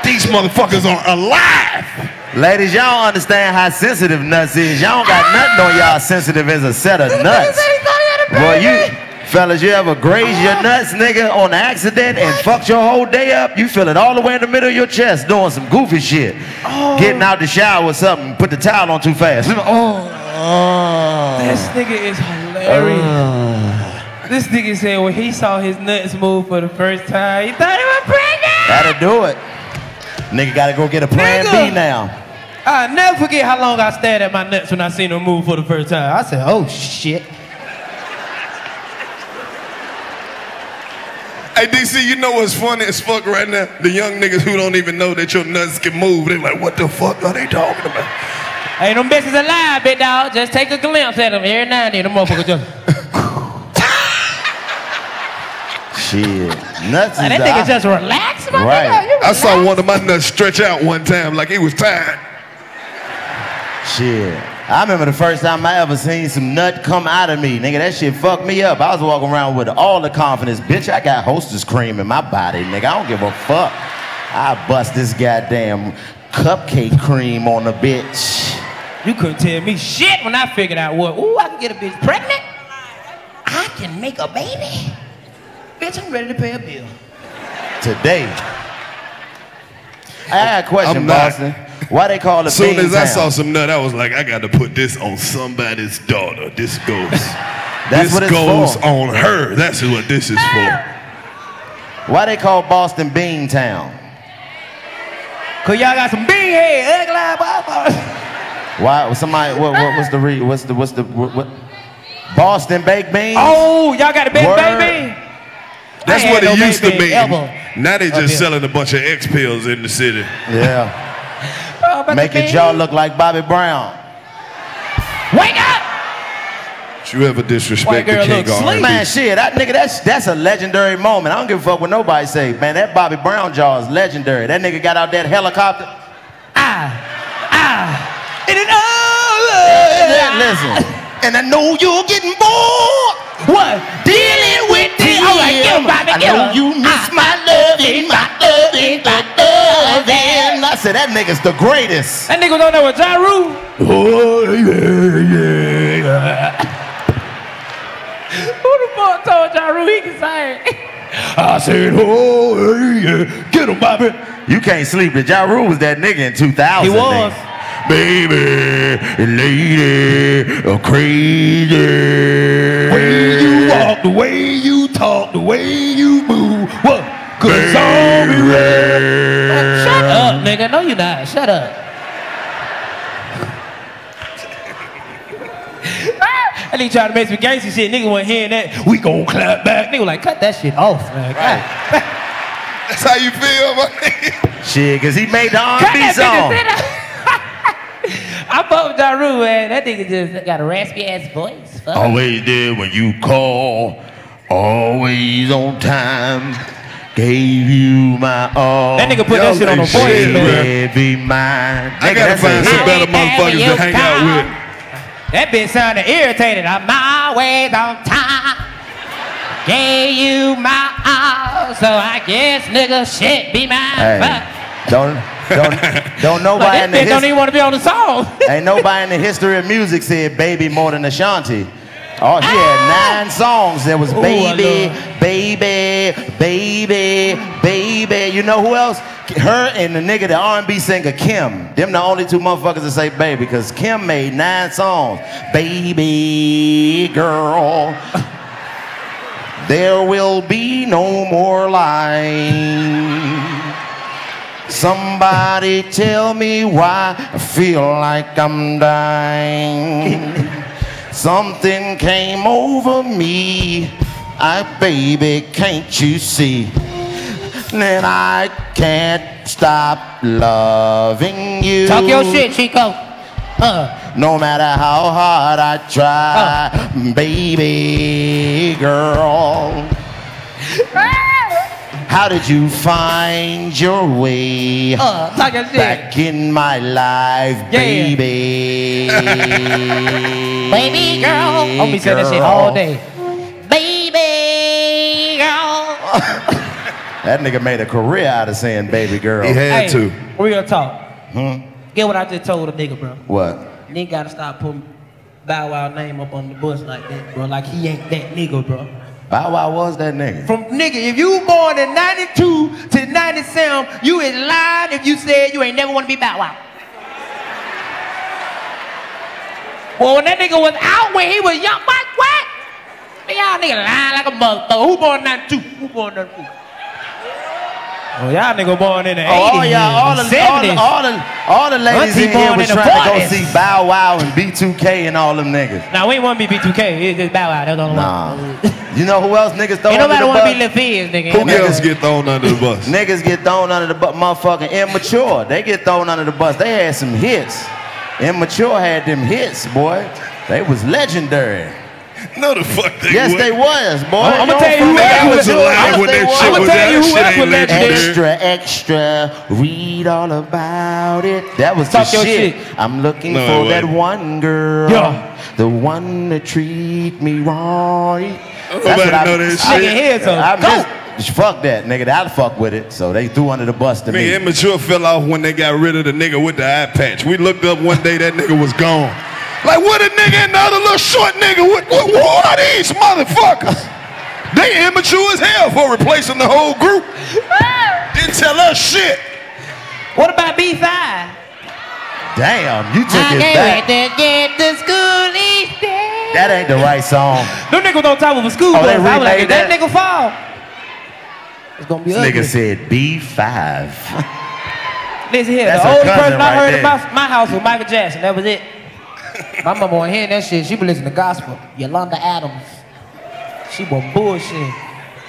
These motherfuckers are alive. Ladies, y'all don't understand how sensitive nuts is. Y'all don't got nothing on y'all sensitive as a set of nuts. Well, you fellas, you ever graze your nuts, nigga, on accident and fucked your whole day up? You feel it all the way in the middle of your chest doing some goofy shit. Oh. Getting out the shower or something, put the towel on too fast. Oh. This nigga is hilarious. Uh. This nigga said when he saw his nuts move for the first time, he thought he was pregnant. That'll do it. Nigga gotta go get a plan Nigga. B now. I'll never forget how long I stared at my nuts when I seen them move for the first time. I said, oh shit. Hey DC, you know what's funny as fuck right now? The young niggas who don't even know that your nuts can move. They like, what the fuck are they talking about? Hey, them bitches alive, big dog. Just take a glimpse at them every now and then. Them motherfuckers just. Shit. Nuts is Like, that nigga just relax, my Right. nigga. You I saw one of my nuts stretch out one time like he was tired. Shit. I remember the first time I ever seen some nut come out of me. Nigga, that shit fucked me up. I was walking around with all the confidence. Bitch, I got hostess cream in my body, nigga. I don't give a fuck. I bust this goddamn cupcake cream on a bitch. You couldn't tell me shit when I figured out what. Ooh, I can get a bitch pregnant. I can make a baby. Bitch, I'm ready to pay a bill. Today. I got a question, I'm not. Boston. Why they call it As soon Bean as I Town? saw some nut, I was like, I got to put this on somebody's daughter. This goes. That's this what it's goes for. on her. That's what this is for. Why they call Boston Bean Town? Cause y'all got some big head, ugly eye, Why? Somebody? What, what, what's the re? What's the? What's the? What, what? Boston baked beans. Oh, y'all got a big Word. baby? That's what it no used to baby mean. Now they Up just selling a bunch of X pills in the city. Yeah. Oh, but Make the your jaw baby- look like Bobby Brown. Wake up! Did you ever disrespect White the king look of sleepy. R&B? Man, shit, that nigga, that's that's a legendary moment. I don't give a fuck what nobody say. Man, that Bobby Brown jaw is legendary. That nigga got out that helicopter. Ah, ah. And then, oh, Yeah, listen. And I know you're getting bored What? dealing with All right, get 'em, Bobby, I get know 'em. you miss ah. my loving, my loving, my loving. I said that nigga's the greatest. That nigga on there with Ja Rule. Oh, yeah, yeah. Who the fuck told Ja Rule he can sing? I said, oh, yeah. Get him, Bobby. You can't sleep. The Ja Rule was that nigga in 2000. He was. nigga. Baby, lady, crazy. way you walk, the way you talk, the way you move. What? Cause I'll be ready. Shut up, nigga. No, you're not. Shut up. That nigga trying to make some gangster shit. Nigga wasn't hearing that. We gon' clap back. Nigga like, cut that shit off, man. God. That's how you feel, man. Shit, cause he made the Cut R&B that song. Bitch shit I fuck with Ja Rule, man. That nigga just got a raspy ass voice. Fuck. Always there when you call, always on time. Gave you my all. That nigga put Y'all that shit on the ain't voice, shit, man. Be mine. I Nigga, gotta find some better motherfuckers to hang out with. That bitch sounded irritated. I'm always on time. Gave you my all, so I guess nigga shit be mine. Hey, Fuck. Don't don't don't nobody that in the bitch don't even want to be on the song. ain't nobody in the history of music said baby more than Ashanti. Oh, she had ah! nine songs. There was Ooh, baby, baby, baby, baby. You know who else? Her and the nigga, the R&B singer Kem. Them the only two motherfuckers that say baby, because Kem made nine songs. Baby girl. There will be no more lying. Somebody tell me why I feel like I'm dying. Something came over me. I, baby, can't you see? Then I can't stop loving you. Talk your shit, Chico. Uh, No matter how hard I try, baby girl. How did you find your way uh, talk your back in my life, Yeah. baby? Baby girl. I'm be saying that shit all day. Baby girl. That nigga made a career out of saying baby girl. He had to. We're gonna talk. Get what I just told a nigga, bro. What? Nigga gotta stop putting Bow Wow name up on the bus like that, bro. Like he ain't that nigga, bro. Bow Wow was that nigga. From nigga, if you born in 92 to 97, you is lying if you said you ain't never want to be Bow Wow. Well, when that nigga was out when he was young, what? What? Y'all nigga lying like a motherfucker. Who born in 92? Who born in 92? Oh, y'all nigga born in the 80s, Oh, all y'all, all the, all the, all the, all the ladies Auntie in here was in trying to go see Bow Wow and B2K and all them niggas. Nah, we ain't want to be B2K. It's just Bow Wow. That's the only Nah. You know who else niggas throw Ain't under nobody want to be Lil Fizz, nigga. Who Ain't else get thrown under the bus? Niggas get thrown under the bus, motherfucking immature. They get thrown under the bus. They had some hits. Immature had them hits, boy. They was legendary. No, the fuck they Yes, would. they was, boy. I'm- I'ma Don't tell you who forget else was was alive when they that was. shit I'ma was tell out. you who Shit else ain't was legendary. legendary. Extra, extra, read all about it. That was Talk the your shit. shit. I'm looking No, for that one girl. Yeah. The one that treat me right. Nobody know that I shit. can hear some. I Go. just, fuck that, nigga. That'll fuck with it. So they threw under the bus to Me, me. immature fell off when they got rid of the nigga with the eye patch. We looked up one day, that nigga was gone. Like, what a nigga and the other little short nigga? What, what, who are these motherfuckers? They immature as hell for replacing the whole group. Didn't tell us shit. What about B5? Damn, you took I it back. wait to get to school each day. That ain't the right song. Them niggas on top of a school Oh, bus. they I was like, that that? nigga fall, it's gonna be This ugly. nigga said B5. Listen here, That's the her only cousin person I right heard there. in my, my house was Michael Jackson. That was it. My mama wasn't hearing that shit. She be listening to gospel. Yolanda Adams. She was bullshit.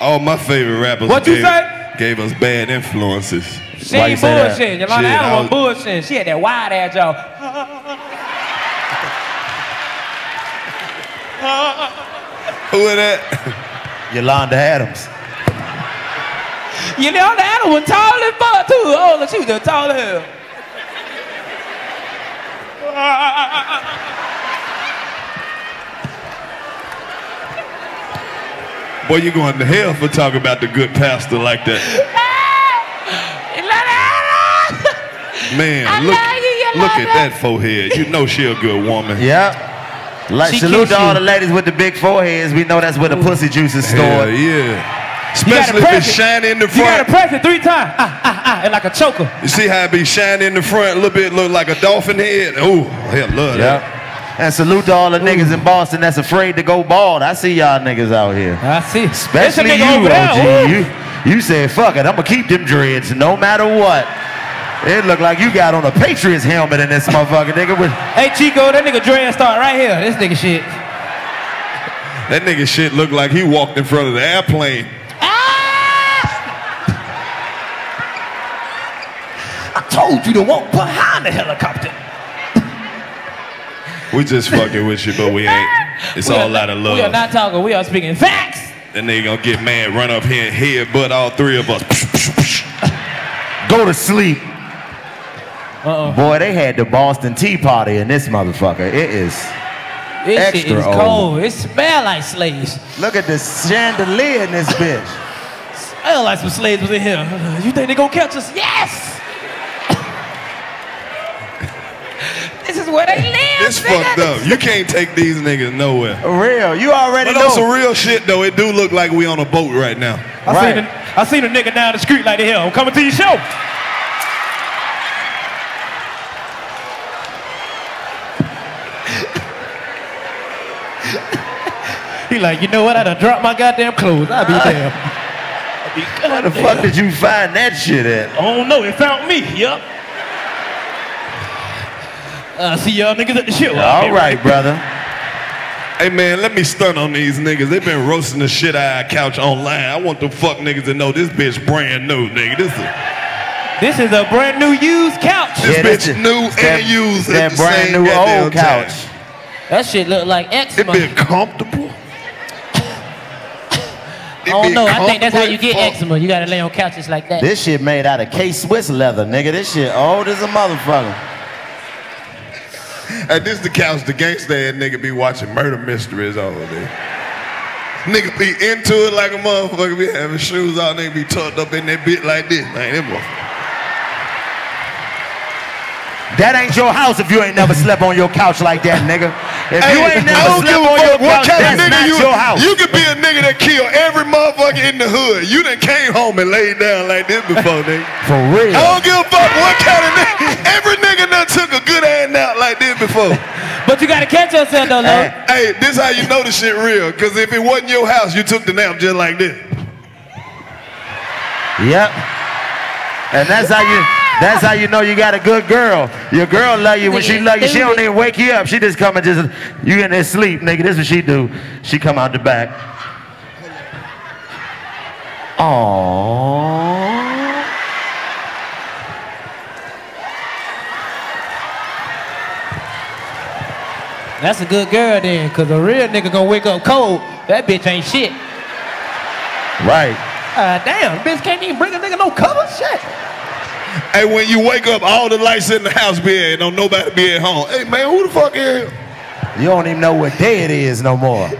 All my favorite rappers What you gave, say? gave us bad influences. She Why ain't say that? bullshit. Yolanda Shit, I Adams was was- bullshit. She had that wide ass jaw. Who is that? Yolanda Adams. Yolanda Adams was tall as fuck too. Oh, she was just tall as hell. Boy, you going to hell for talking about the good pastor like that. Man, I look, love you, Yolanda. look at that forehead. You know she a good woman. Yep. Like She salute to all you. the ladies with the big foreheads. We know that's where the pussy juice is Hell stored. yeah. You gotta Especially if press it's it. shiny in the You gotta press it three times. Ah, ah, ah, and like a choker. You see how it be shiny in the front, a little bit look like a dolphin head? Oh, hell, love Yep. that. And salute to all the niggas in Boston that's afraid to go bald. I see y'all niggas out here. I see. Especially you, nigga. OG. You, you said, fuck it, I'm gonna keep them dreads no matter what. It looked like you got on a Patriots helmet in this motherfucker, nigga. With, Hey Chico, that nigga dread start right here. This nigga shit. That nigga shit look like he walked in front of the airplane. Told you to walk behind the helicopter. We just fucking with you, but we ain't. It's We all are out of love. We are not talking. We are speaking facts. That they gonna get mad, run up here and headbutt all three of us. go to sleep. Uh-uh. Boy, they had the Boston Tea Party in this motherfucker. It is. This shit Extra is old. cold. It smell like slaves. Look at this chandelier in this bitch. Smell like some slaves was in here. You think they gonna catch us? Yes. This is where they live. This nigga. fucked up. You can't take these niggas nowhere. Real. You already But on some real shit though, it do look like we on a boat right now. I Right. seen a, I seen a nigga down the street like the hell. I'm coming to your show. he like, you know what? I done dropped my goddamn clothes. I'll be damn. I'll be Where the fuck did you find that shit at? I don't know. It found me. Yup. Uh, see y'all niggas at the show. I'll All be right, brother. Hey man, let me stun on these niggas. They've been roasting the shit out of couch online. I want the fuck niggas to know this bitch brand new, nigga. This is This is a brand new used couch. This Yeah, bitch that's it. new It's that- and used That at the brand same new goddamn old time. couch. That shit look like It eczema. been comfortable. I don't know. I think that's how you get Fuck. eczema. You gotta lay on couches like that. This shit made out of K-Swiss leather, nigga. This shit old as a motherfucker. Hey, this the couch the gangsta ass nigga be watching murder mysteries all day. Nigga be into it like a motherfucker, be having shoes on, nigga be tucked up in that bit like this. Man, That ain't your house if you ain't never slept on your couch like that, nigga. If you Hey, ain't I never don't give slept a on your fuck what couch, kind that's of nigga not you, your house. You could be a nigga that kill every motherfucker in the hood. You done came home and laid down like this before, nigga. For real. I don't give a fuck what kind of nigga. Every nigga done took a good ass nap like this before. But you gotta catch yourself though, Hey, Lord. Hey, this how you know the shit real. Cause if it wasn't your house, you took the nap just like this. Yep. And that's how you that's how you know you got a good girl. Your girl love you when she love you. She don't even wake you up. She just come and just you in there sleep, nigga. This is what she do. She come out the back. Aww. That's a good girl then, cause a real nigga gonna wake up cold. That bitch ain't shit. Right. Uh, damn, bitch can't even bring a nigga no cover. Shit. Hey, when you wake up, all the lights in the house be at, don't nobody be at home. Hey man, who the fuck is? You don't even know what day it is no more.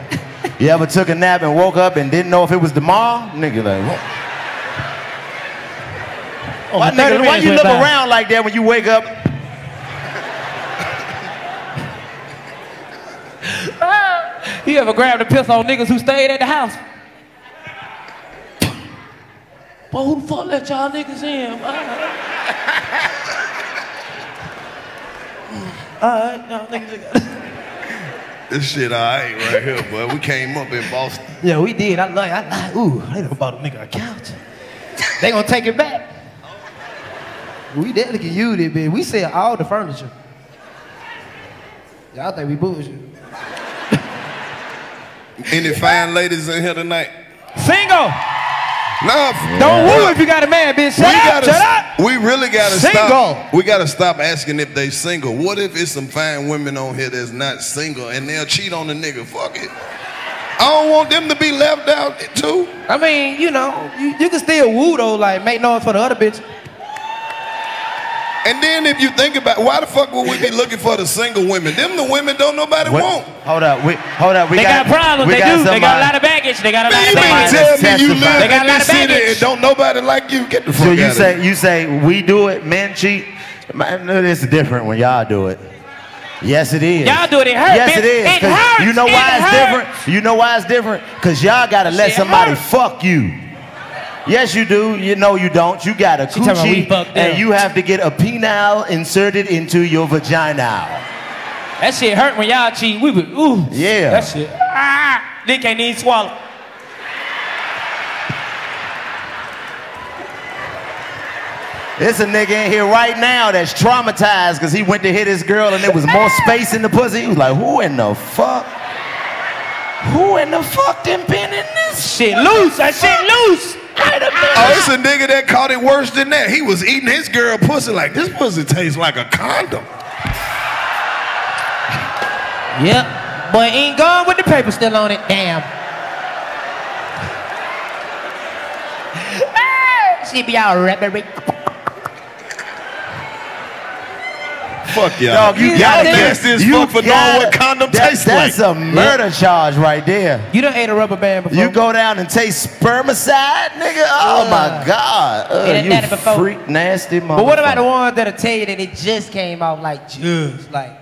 You ever took a nap and woke up and didn't know if it was tomorrow? Nigga, like, what? Oh, why, nigga, why you look by. around like that when you wake up? You ever grabbed a pistol on niggas who stayed at the house? Boy, who the fuck let y'all niggas in? Alright, y'all niggas. This shit alright right here, boy. We came up in Boston. Yeah, we did. I like, I like, ooh, they done bought a nigga a couch. They gonna take it back. We definitely can use it, bitch. We sell all the furniture. Y'all think we bullshit. Any fine ladies in here tonight? Single! Nah, Don't woo if you got a man, bitch. Shut we up, gotta, shut up! we really gotta Single. stop. We gotta stop asking if they single. What if it's some fine women on here that's not single and they'll cheat on the nigga? Fuck it. I don't want them to be left out too. I mean, you know, you, you can still woo though, like make noise for the other bitch. And then if you think about why the fuck would we be looking for the single women? Them the women don't nobody What- want. Hold up, we, hold up. We They got, problems, we they got do. They got a lot of baggage. They got a lot Man, of you mean baggage. Somebody tell me you live They got in a lot this of city baggage. and don't nobody like you? Get the fuck So out you of say here. you say we do it, men cheat. Man, no, it's different when y'all do it. Yes, it is. Y'all do it, it hurt, Yes, it is. It 'cause hurts, You know it why it's hurts. different? You know why it's different? Cause y'all gotta let Shit somebody hurt. fuck you. Yes, you do. You know you don't. You got a She talking about we coochie, and you have to get a penile inserted into your vagina. That shit hurt when y'all cheat. We would, ooh. Yeah. That shit. Ah, they can't even swallow. There's a nigga in here right now that's traumatized because he went to hit his girl and there was more space in the pussy. He was like, who in the fuck? Who in the fuck done been in this? Shit loose. That shit loose. Wait a minute. Oh, it's a nigga that caught it worse than that. He was eating his girl pussy like this pussy tastes like a condom. Yep. Boy, ain't gone with the paper still on it. Damn. she be all rubbery. Fuck y'all. Dog, you You gotta gotta- get nasty as you fuck for knowing what condom that- tastes That's like. a murder charge right there. You done ate a rubber band before? You go down and taste spermicide, nigga. Oh Ugh. my god. Ugh, Ain't you done it before. freak nasty motherfucker. But what about the ones that'll tell you that it just came out like just, like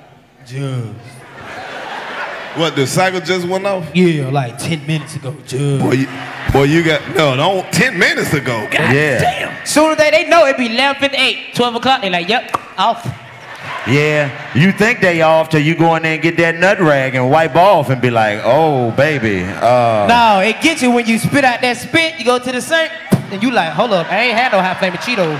just? What the cycle just went off? Yeah, like 10 minutes ago, just. Boy, you, boy, you got no, don't. Ten minutes ago. God Yeah. damn. Soon as they, they know it be 11.58, 12 o'clock, they like, yep, off. Yeah, you think they off till you go in there and get that nut rag and wipe off and be like, oh baby, uh, No, it gets you when you spit out that spit, you go to the sink, and you like, hold up, I ain't had no high flame Cheetos.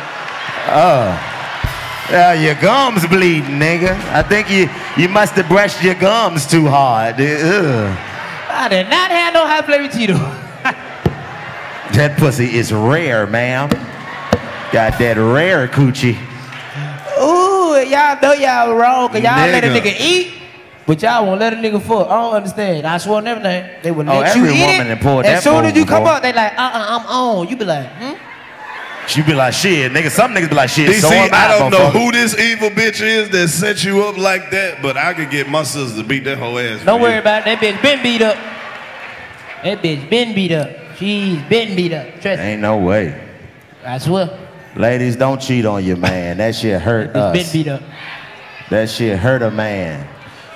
uh, your gums bleeding, nigga. I think you you must have brushed your gums too hard. Ugh. I did not have no high flame Cheeto. That pussy is rare, ma'am. Got that rare coochie. Ooh, y'all know y'all wrong, cause y'all let a Nigga. nigga eat, but y'all won't let a nigga fuck. I don't understand. I swear on everything. They would Oh, let you every eat woman it. that pulled As that soon as move you come before. up, they like, uh-uh, I'm on. You be like, hmm? She be like, shit, nigga. Some niggas be like, shit. DC, so I, I don't know motherfucker. who this evil bitch is that set you up like that, but I could get my sister to beat that whole ass. Don't worry you. about it. That bitch been beat up. That bitch been beat up. She's been beat up. Trust me. Ain't no way. I swear. Ladies, don't cheat on your man. That shit hurt Bitch been us. beat up. That shit hurt a man.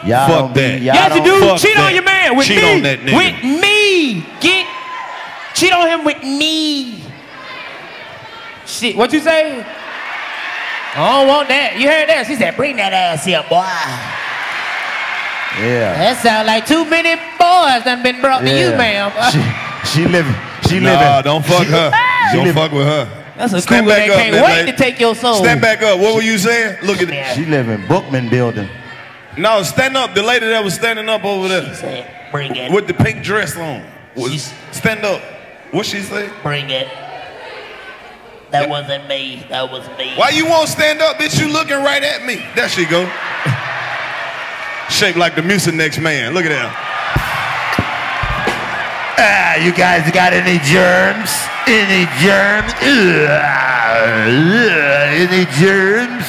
Y'all Fuck don't be- y'all Yes, you don't- Cheat that. on your man with Cheat me. on that nigga. With me. Get. Cheat on him with me. Shit, what you say? I don't want that. You heard that? She said, bring that ass here, boy. Yeah. That sound like too many boys done been brought to you, Yeah. ma'am. She, she living. She Nah, living. don't fuck her. She Don't live- fuck with her. That's a Stand cougar back that up, can't Miss wait Lady. to take your soul. Stand back up. What were you saying? Look at that. She live in Bookman building. No, stand up. The lady that was standing up over there She Say, bring it, with the pink dress on. Was, stand up. What she say? bring it. That wasn't me. That was me. Why you won't stand up, bitch? You looking right at me. There she go. Shaped like the Mucinex next man. Look at that. Ah, you guys got any germs? Any germs? Ugh, ugh, any germs?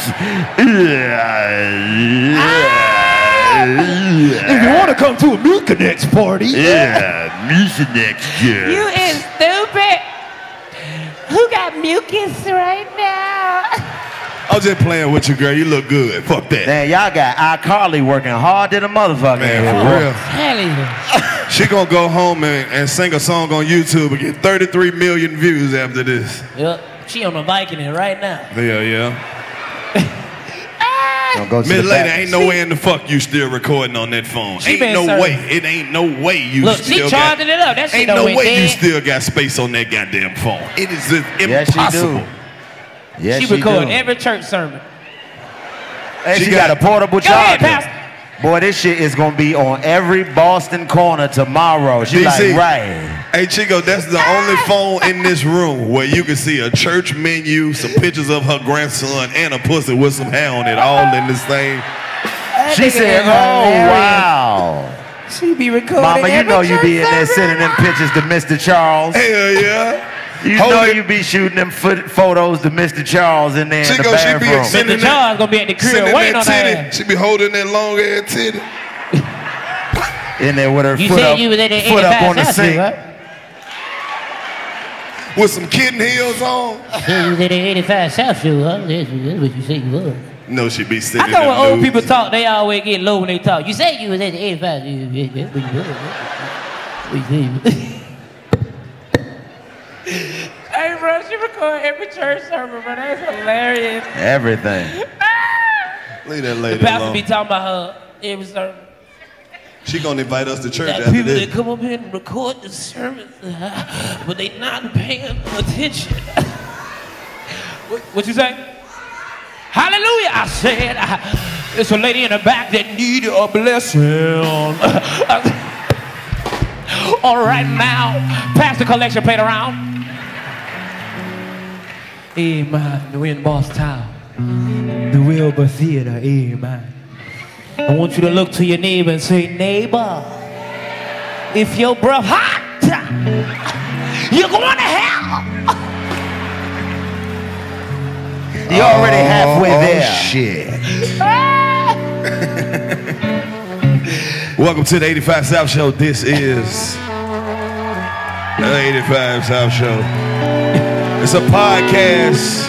If you want to come to a Mucinex party, Yeah, Mucinex germs. You is stupid. Who got mucus right now? I was just playing with you, girl. You look good. Fuck that. Man, y'all got iCarly working hard than a motherfucker. Man, in for here, boy. real. Hell yeah. She gonna go home and, and sing a song on YouTube and get 33 million views after this. Yep. She on the Viking right now. Yeah, yeah. Ah. Don't go to Miss the Lady, back. ain't no way in the fuck you still recording on that phone. She ain't been no serving. way. It ain't no way you Look, she charging got, it up. That shit Ain't no went way you still got space on that goddamn phone. It is just Yes, she impossible. do. Yes, she she record do. every church sermon. Hey, she, She got, got- a portable Go ahead, charger. Pastor. Boy, this shit is gonna be on every Boston corner tomorrow. She DC. like, right. Hey Chico, that's the only ah! phone in this room where you can see a church menu, some pictures of her grandson, and a pussy with some hair on it, all in the same. She said, "Oh wow, She be recording Mama, you know you be in there sending them pictures to Mr. Charles. Hell yeah. You Hold know it. you be shooting them foot photos to Mr. Charles in there in the Chico, she be bathroom. sending Mr. Charles gonna be at the crib waiting on that her. She be holding that long ass titty. in there with her You foot said up, you was at the foot up on the South sink. Street, right? With some kitten heels on. Said you was at the 85 South Show, huh? That's, that's what you said you was. No, she be sitting I know when old people talk, they always get low when they talk. You Said you was at the 85 you- you- that's what you was. What you said you was. Hey, bro, she record every church sermon, bro. That's hilarious. Everything. Ah! Leave that The lady pastor alone. be talking about her every sermon. She gonna invite us to church Got after people that come up here and record the sermons, but they not paying attention. what, what you say? Hallelujah! I said, I, there's a lady in the back that need a blessing. All right, now, pass the collection plate around. Amen. We're in Boston, The Wilbur Theater. Amen. I want you to look to your neighbor and say, neighbor, if your breath hot, you're going to hell. You're already halfway Oh, oh there. shit. Welcome to the 85 South Show. This is the 85 South Show. It's a podcast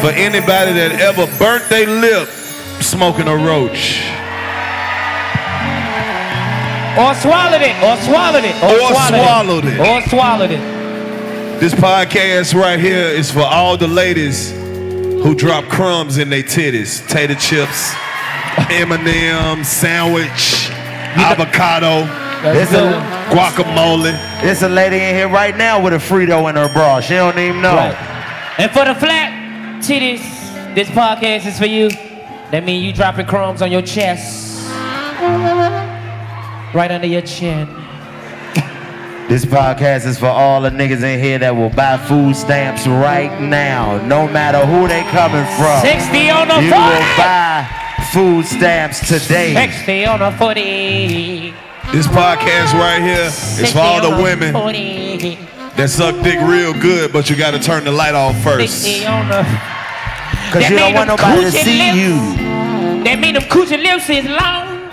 for anybody that ever burnt their lip smoking a roach. Or swallowed it, or swallowed it, or, Or swallowed it. Or swallowed it. This podcast right here is for all the ladies who drop crumbs in their titties. Tater chips, M&M, sandwich, avocado, There's a, guacamole. It's a lady in here right now with a Frito in her bra. She don't even know. Right. And for the flat titties, this podcast is for you. That means you dropping crumbs on your chest. Right under your chin. This podcast is for all the niggas in here that will buy food stamps right now, no matter who they coming from. 60 on the You 40. will buy food stamps today. 60 on the 40. This podcast right here is for all the women that suck dick real good, but you gotta turn the light off first. 60. Cause you don't made want them nobody to coochie see lips. you. That mean them coochie lips is long.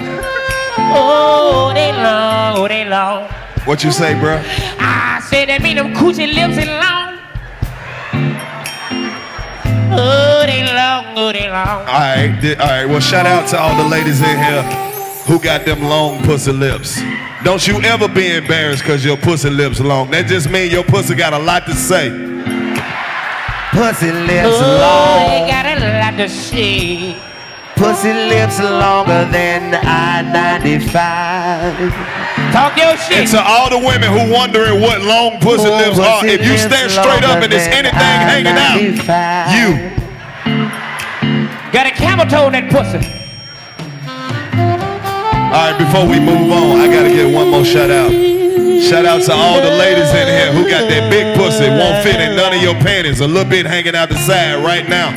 Oh, they long, oh, they long. What you say, bro? I said that mean them coochie lips is long. Oh, they long, oh, they long. All right, all right. Well, shout out to all the ladies in here who got them long pussy lips. Don't you ever be embarrassed because your pussy lips long. That just means your pussy got a lot to say. Pussy lips Oh, they long. got a lot to say. Pussy lips longer than I-95. Talk your shit. And to all the women who wondering what long pussy Oh, lips are, if you stand straight up and there's longer anything than hanging out, you. Got a camel toe in that pussy. All right, before we move on, I gotta get one more shout out. Shout out to all the ladies in here who got that big pussy, won't fit in none of your panties, a little bit hanging out the side right now.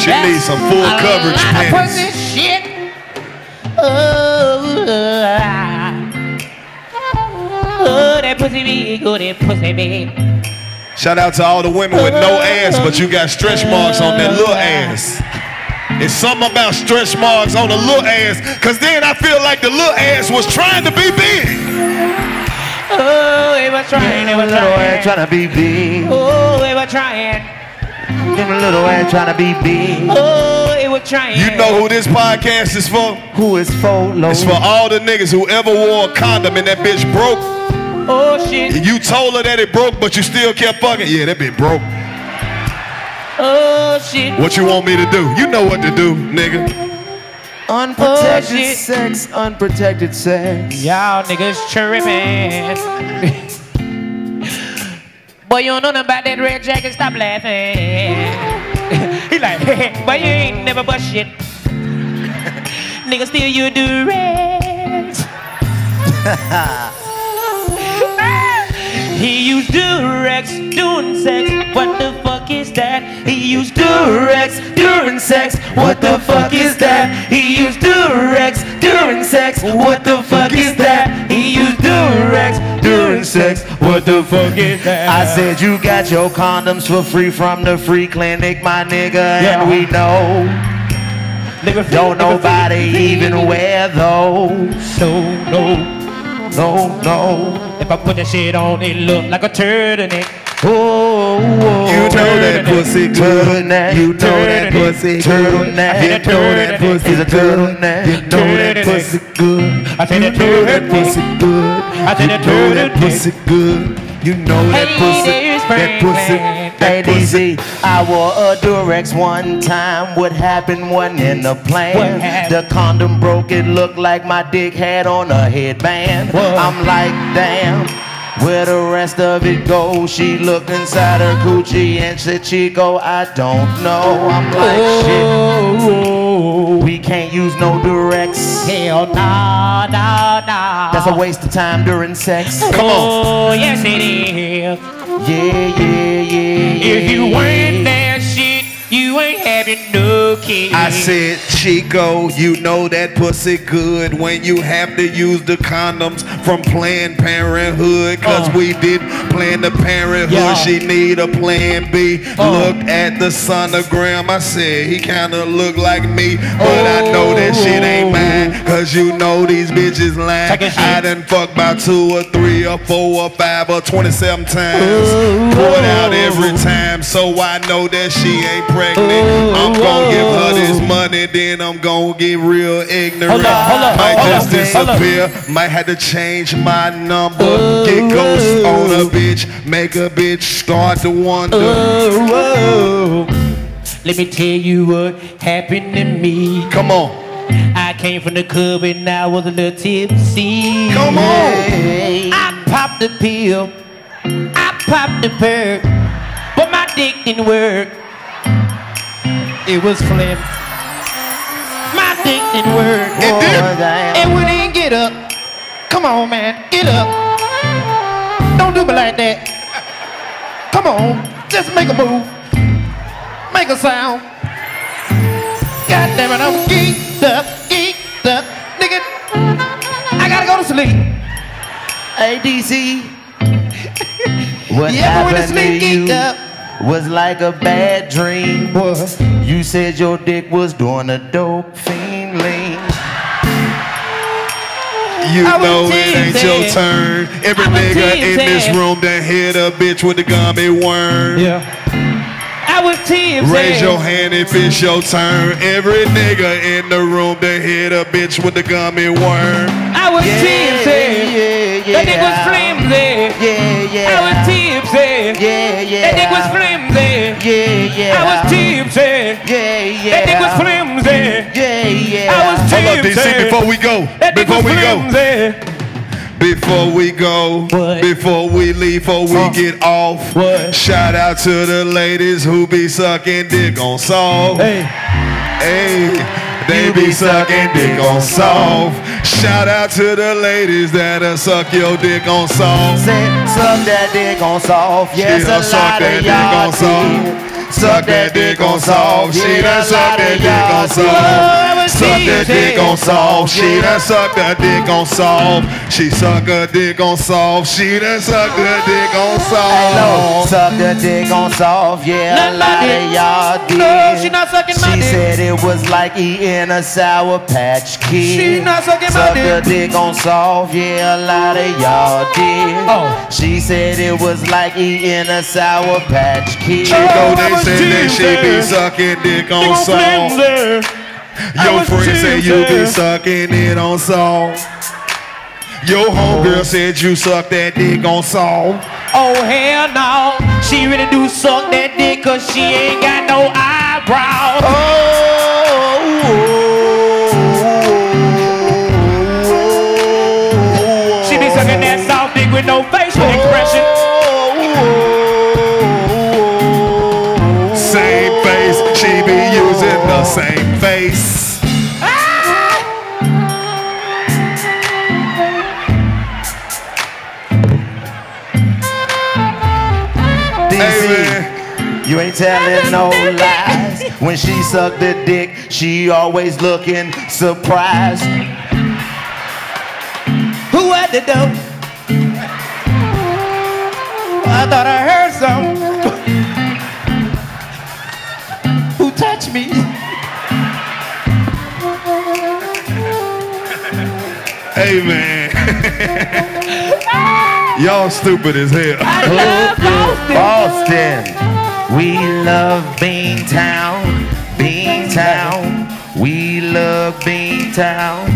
She needs some full coverage panties. pussy shit. Oh, oh, that pussy big, oh, that pussy big. Shout out to all the women with no ass, but you got stretch marks on that little ass. It's something about stretch marks on the little ass, cause then I feel like the little ass was trying to be big. Oh, it was trying, it was Little ass trying. trying to be big. Oh, it was trying. Them little ass trying to be big. Oh, it was trying. You know who this podcast is for? Who is for low? It's for all the niggas who ever wore a condom and that bitch broke. Oh shit. You told her that it broke, but you still kept fucking. Yeah, that bitch broke. Oh shit. What you want me to do? You know what to do, nigga. Unprotected Oh, sex, unprotected sex. Y'all niggas tripping. Boy, you don't know nothing about that red jacket. Stop laughing. he like, boy, you ain't never bust shit. Nigga, still you do rags. He used Durex doing sex. What the fuck is that? He used Durex during sex. What the fuck is that? He used Durex during sex. What the fuck is that? He used Durex during sex. What the fuck is that? I said you got your condoms for free from the free clinic, my nigga, Yeah. and we know Nigga, don't nobody even wear those. No, no. No, no. If I put that shit on, it look like a turtleneck. Oh, oh, oh. You know that pussy good. turtleneck. You know that pussy good. Turtleneck. You know that pussy Is a turtleneck. You know that pussy good. I said that You know that turtleneck. pussy good. I said You that know that turtleneck. pussy good. You know that pussy. That pussy. Franklin. Hey That pussy. DC, I wore a Durex one time. What happened wasn't in the plan. The condom broke, it looked like my dick had on a headband. What? I'm like, damn. Where the rest of it go? She looked inside her coochie and said, Chico, I don't know. I'm like, shit. We can't use no Durex. Hell nah, nah, nah. That's a waste of time during sex. Oh, Come on. Oh, yes it is. Yeah, yeah, yeah. If you ain't that shit, you ain't having no kids. I said, Chico, you know that pussy good when you have to use the condoms from Planned Parenthood. Cause Uh. we did plan the parenthood. Yeah. She need a plan B. Uh. Look at the sonogram. I said, he kinda look like me. But I know that shit ain't mine. Cause you know these bitches lying. Take a shit. I done fucked about two or three or four or five or 27 times. Poured out every time. So I know that she ain't pregnant. I'm gonna give her this money, then I'm gonna get real ignorant. Hold up, hold up, Might hold just up, hold up. disappear. Might have to change my number. Get ghost on a bitch. Make a bitch start to wonder. Oh, oh, Let me tell you what happened to me. Come on. I came from the club and I was a little tipsy. Come on. I popped the pill, I popped the perk, but my dick didn't work. It was flim. My dick didn't work. It did. And we didn't get up. Come on, man, get up. Don't do me like that. Come on, just make a move. Make a sound. God damn it, I'm geeked up, geeked up, nigga. I gotta go to sleep. Hey DC, what to happened to you geeked up? Was like a bad dream. What? You said your dick was doing a dope fiend lean. You I know it ain't teasing. your turn. Every I nigga in this room that hit a bitch with the gummy worm. Yeah. I was tipsy. Raise your hand if it's your turn. Every nigga in the room that hit a bitch with the gummy worm. I was tipsy. yeah, yeah. That dick was flimsy. Yeah, yeah. I was tipsy. Yeah, yeah. That dick was flimsy. Yeah, yeah. I was tipsy. Yeah, yeah. That dick was flimsy. Yeah, yeah. I was Hold Hold on, DC, before we go, That before was we go, before we go, What? before we leave, before we Uh, get off, what? shout out to the ladies who be sucking dick on soft. Hey, Hey, they be sucking dick on soft. Shout out to the ladies that'll suck your dick on soft. Say, suck that dick on soft. Yes, done a suck lot that of dick y'all on soft. did. Suck that dick on soft. She done suck that dick on soft. Suck that dick on soft. She done suck that dick on soft. She suck her dick on soft. She done suck her dick on soft. suck the dick on soft, yeah, a lot of y'all did. No, she not sucking my dick. She said it was like eating a sour patch kid. She not sucking my Suck dick. the dick on soft, yeah, a lot of y'all did. Oh. She said it was like eating a sour patch kid. She go, was say that she be sucking dick dick on on soft. flimsy. I Your friend say you be sucking it on soft. Your homegirl oh. said you suck that dick on soft. Oh hell no, she really do suck that dick cause she ain't got no eyebrows. She same face. Hey You ain't telling no lies. When she sucked the dick, she always looking surprised. Who at the door? I thought I heard something. Who touched me? Hey man. Y'all stupid as hell. I love Boston. Boston, we love Beantown, Beantown. We love Beantown,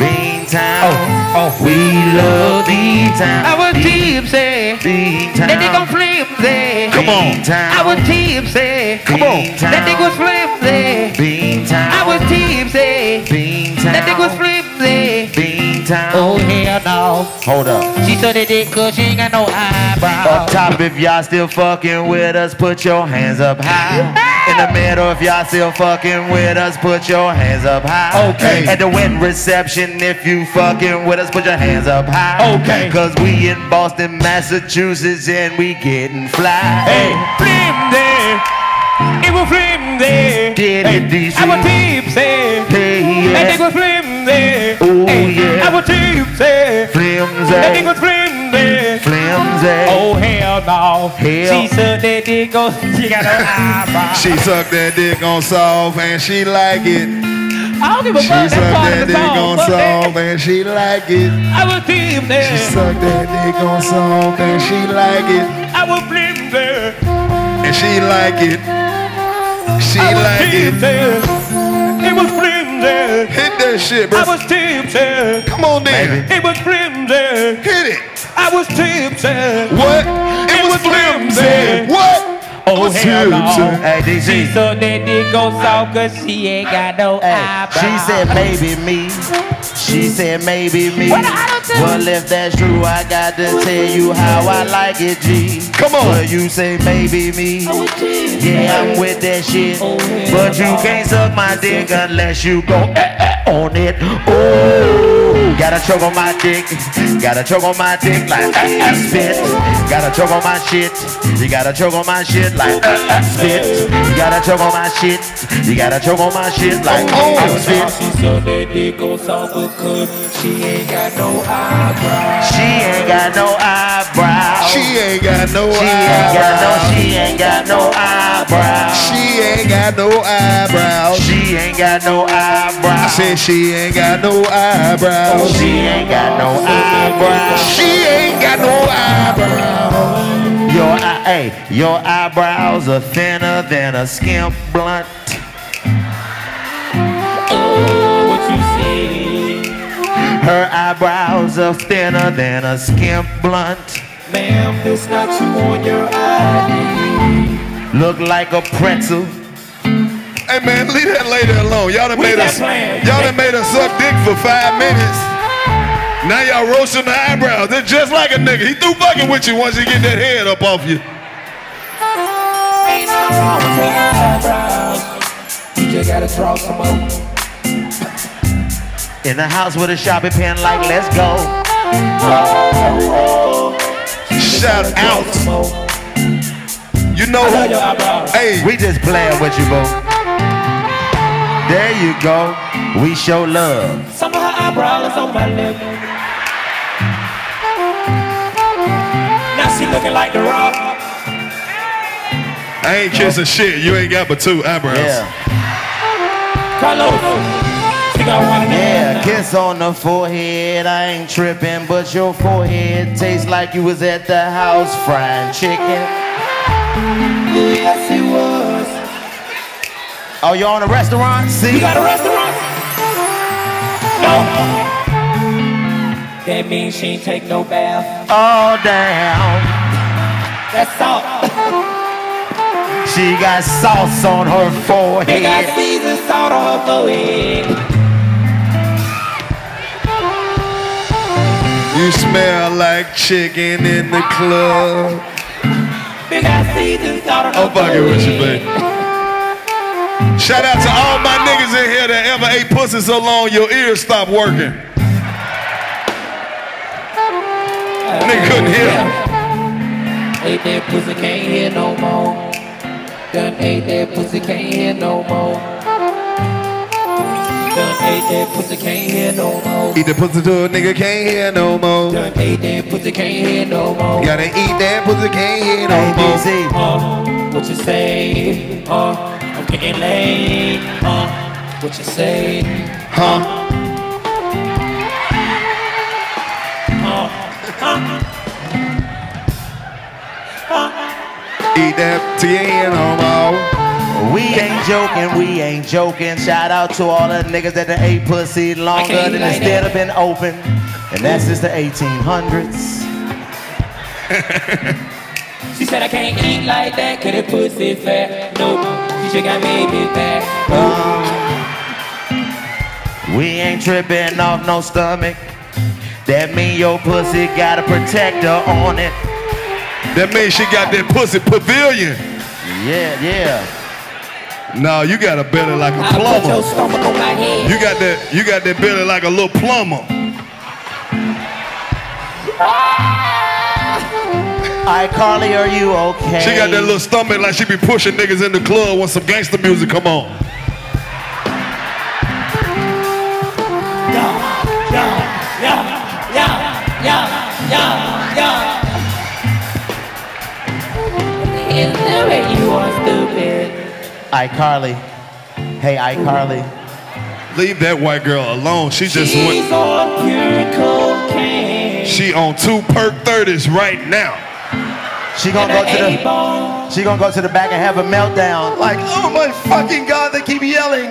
Beantown. Oh, oh. We love Beantown. I was tipsy. Beantown. That dick on flimsy. Come on. Beantown. I was tipsy. Come on. That dick was flimsy. Beantown. I was tipsy. Beantown. That dick was flimsy. Beantown. Oh hell no. Hold up. She said that dick cause she ain't got no eyebrows. Up top, if y'all still fucking with us, put your hands up high. In the middle, if y'all still fucking with us, put your hands up high. Okay. At the wet reception, if you fucking with us, put your hands up high. Okay. Cause we in Boston, Massachusetts, and we getting fly. Hey, flimsy. It was flimsy. Get hey, it, DC. I was tipsy. Hey, That dick yeah. was flimsy. Ooh, tipsy. That dick Flimsy. flimsy. Flimsy. Oh hell no. Hell. She said that dick go. She got no eyebrows. She sucked that dick on soft and she like it. I don't give a She fuck. sucked That's part that dick on soft and she like it. I was tipsy. She sucked that dick on soft and she like it. I will was flimsy. And she like it. She I like it. tipsy. It was flimsy. Hit that shit, bro. I was tipsy. Come on then. It was flimsy. Hit it. I was tipsy. What? It, It was was flimsy. flimsy. What? Oh hell no. Hey, She said that dick go soft cause she ain't got no Hey, eyebrows. she said maybe me. She said maybe me. What I done tell Well, if that's true, I got to tell you how I like it, G. Come on. Well, you say maybe me. Yeah, I'm with that shit. But you can't suck my dick unless you go eh, eh, on it. Ooh, gotta choke on my dick. Gotta choke on my dick like eh, eh, spit. Gotta choke on my shit. You gotta choke on my shit like eh, eh, spit. You gotta choke on my shit. You gotta choke on my shit like eh, eh, spit. She said that dick go soft because she ain't got no eyebrows. She ain't got no eyebrows. She ain't got no She ain't got no, eyebrows. she ain't got no eyebrows. She ain't got no eyebrows. She ain't got no I eyebrows. said she ain't got no eyebrows. Oh, she ain't got no eyebrows. She ain't got no eyebrows. Your eye, hey, your eyebrows are thinner than a skimp blunt. Oh, what you see? Her eyebrows are thinner than a skimp blunt. Ma'am, this not you on your ID. Look like a pretzel. Hey man, leave that lady alone. Y'all done We made us. playing. Y'all done made us suck dick for five minutes. Now y'all roasting the eyebrows. They're just like a nigga. He threw fucking with you once you get that head up off you. Ain't nothing wrong with your eyebrows. You just gotta draw some more. In the house with a shopping pen, like, let's go. Shout out. You know I love your who? Hey, We just playing with you, boo. There you go. We show love. Some of her eyebrows on my lip. Now she looking like the rock. I ain't kissing shit. You ain't got but two eyebrows. Yeah. Karlous. She got one Yeah, there. kiss on the forehead. I ain't tripping, but your forehead tastes like you was at the house frying chicken. Yes, it was. Oh, you on a restaurant? See? You got a restaurant? No. That means she ain't take no bath. Oh, damn. That's all. She got sauce on her They got forehead. seasoned salt on her forehead. You smell like chicken in the club. They got seasoned salt on her I'm fucking with you, forehead. Shout out to all my niggas in here that ever ate pussy so long your ears stopped working. Nigga couldn't hear. Ate that pussy, can't hear no more. Done ate that pussy, can't hear no more. Done ate that pussy, can't hear no more. Eat the pussy to a nigga can't hear no more. Done ate that pussy, can't hear no more. Gotta eat that pussy can't hear no more. Uh, what you say? Uh, getting late. huh? what you say? Huh? Eat that TN no more. We ain't joking, we ain't joking. Shout out to all the niggas that done ate pussy longer than like instead that. of been open. And that's since the 1800s. She said I can't eat like that, cause the pussy fat. Nope, she just got baby fat. Uh. We ain't tripping off no stomach. That mean your pussy got a protector on it. That means she got that pussy pavilion. Yeah, yeah. No, you got a belly like a I put your plumber. stomach on my head. You got that you got that belly like a little plumber. Ah! Alright, Carly, are you okay? She got that little stomach like she be pushing niggas in the club when some gangster music come on. Yeah, yeah, yeah, yeah, yeah, yeah, yeah. Is the way you are stupid. iCarly. Hey, iCarly. Leave that white girl alone. She just She's went. on pure cocaine. She on two perk 30s right now. She gonna go to the A-bone. she gonna go to the back and have a meltdown. Like, oh my fucking god, they keep yelling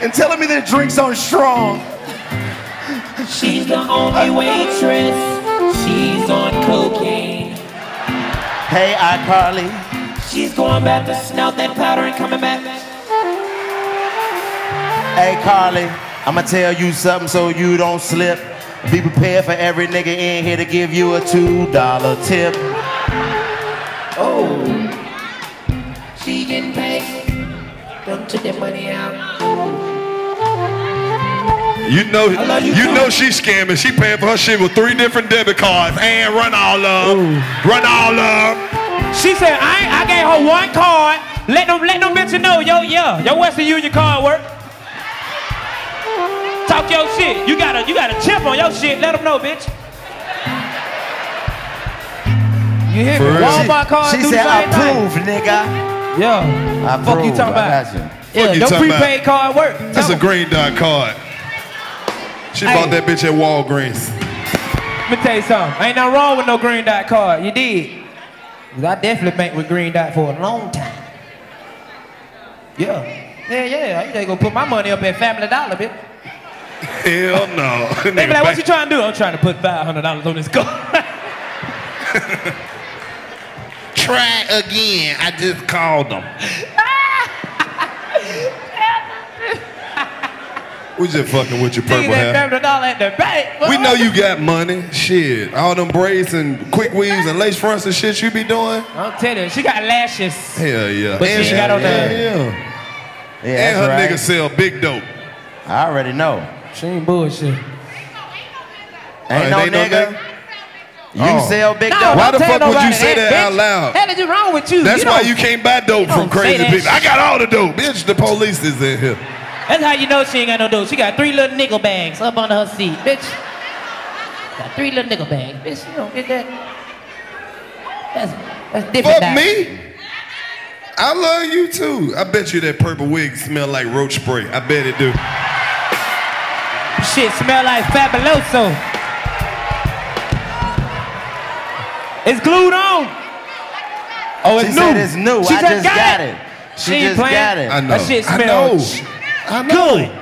and telling me their drinks aren't strong. She's the only waitress. She's on cocaine. Hey, iCarly. She's going back to snout that powder and coming back. Hey, Carly. I'ma tell you something so you don't slip. Be prepared for every nigga in here to give you a two dollar tip. Oh, she getting paid. Don't take that money out. You know, you you know she scamming. She paying for her shit with three different debit cards and run all up, run all up. She said, I, I gave her one card. Let them, let them bitches know, yo, yeah, your Western Union card work. Talk your shit. You got a, you got a chip on your shit. Let them know, bitch. You hear For me? real. Walmart card she do the said, same thing. approve, nigga. Yeah. I Fuck you talking about? got you. Yeah, you your talking about? prepaid card work. That's Tell a green dot card. She Hey. bought that bitch at Walgreens. Let me tell you something. Ain't nothing wrong with no green dot card. You did. 'Cause I definitely bank with green dot for a long time. Yeah. Yeah, yeah. I just go put my money up at Family Dollar, bitch. Hell no. They be like, what you trying to do? I'm trying to put $500 on this card. Try again. I just called them. We just fucking with your Nigga purple hair. grabbed a dollar at the bank. We know you got money. Shit. All them braids and quick weaves and lace fronts and shit you be doing. I'm telling you, she got lashes. Hell yeah. But she got on the- yeah, yeah. Yeah, And her right. nigga sell big dope. I already know. She ain't bullshit. Ain't Oh, no it ain't no nigga. You Oh. sell big No, dope. Why the fuck would you say that bitch. out loud? Hell is wrong with you? That's you why you can't buy dope from crazy that people. I got all the dope. Bitch, the police is in here. That's how you know she ain't got no dope. She got three little nickel bags up under her seat, bitch. Got three little nickel bags, bitch. You don't get that. That's that's different. Fuck now. me. I love you too. I bet you that purple wig smell like roach spray. I bet it do. Shit smell like fabuloso. It's glued on. Oh, it's She new. said it's new. She I just got it. She ain't just playing. got it. I know. That shit I know. smells I know. good.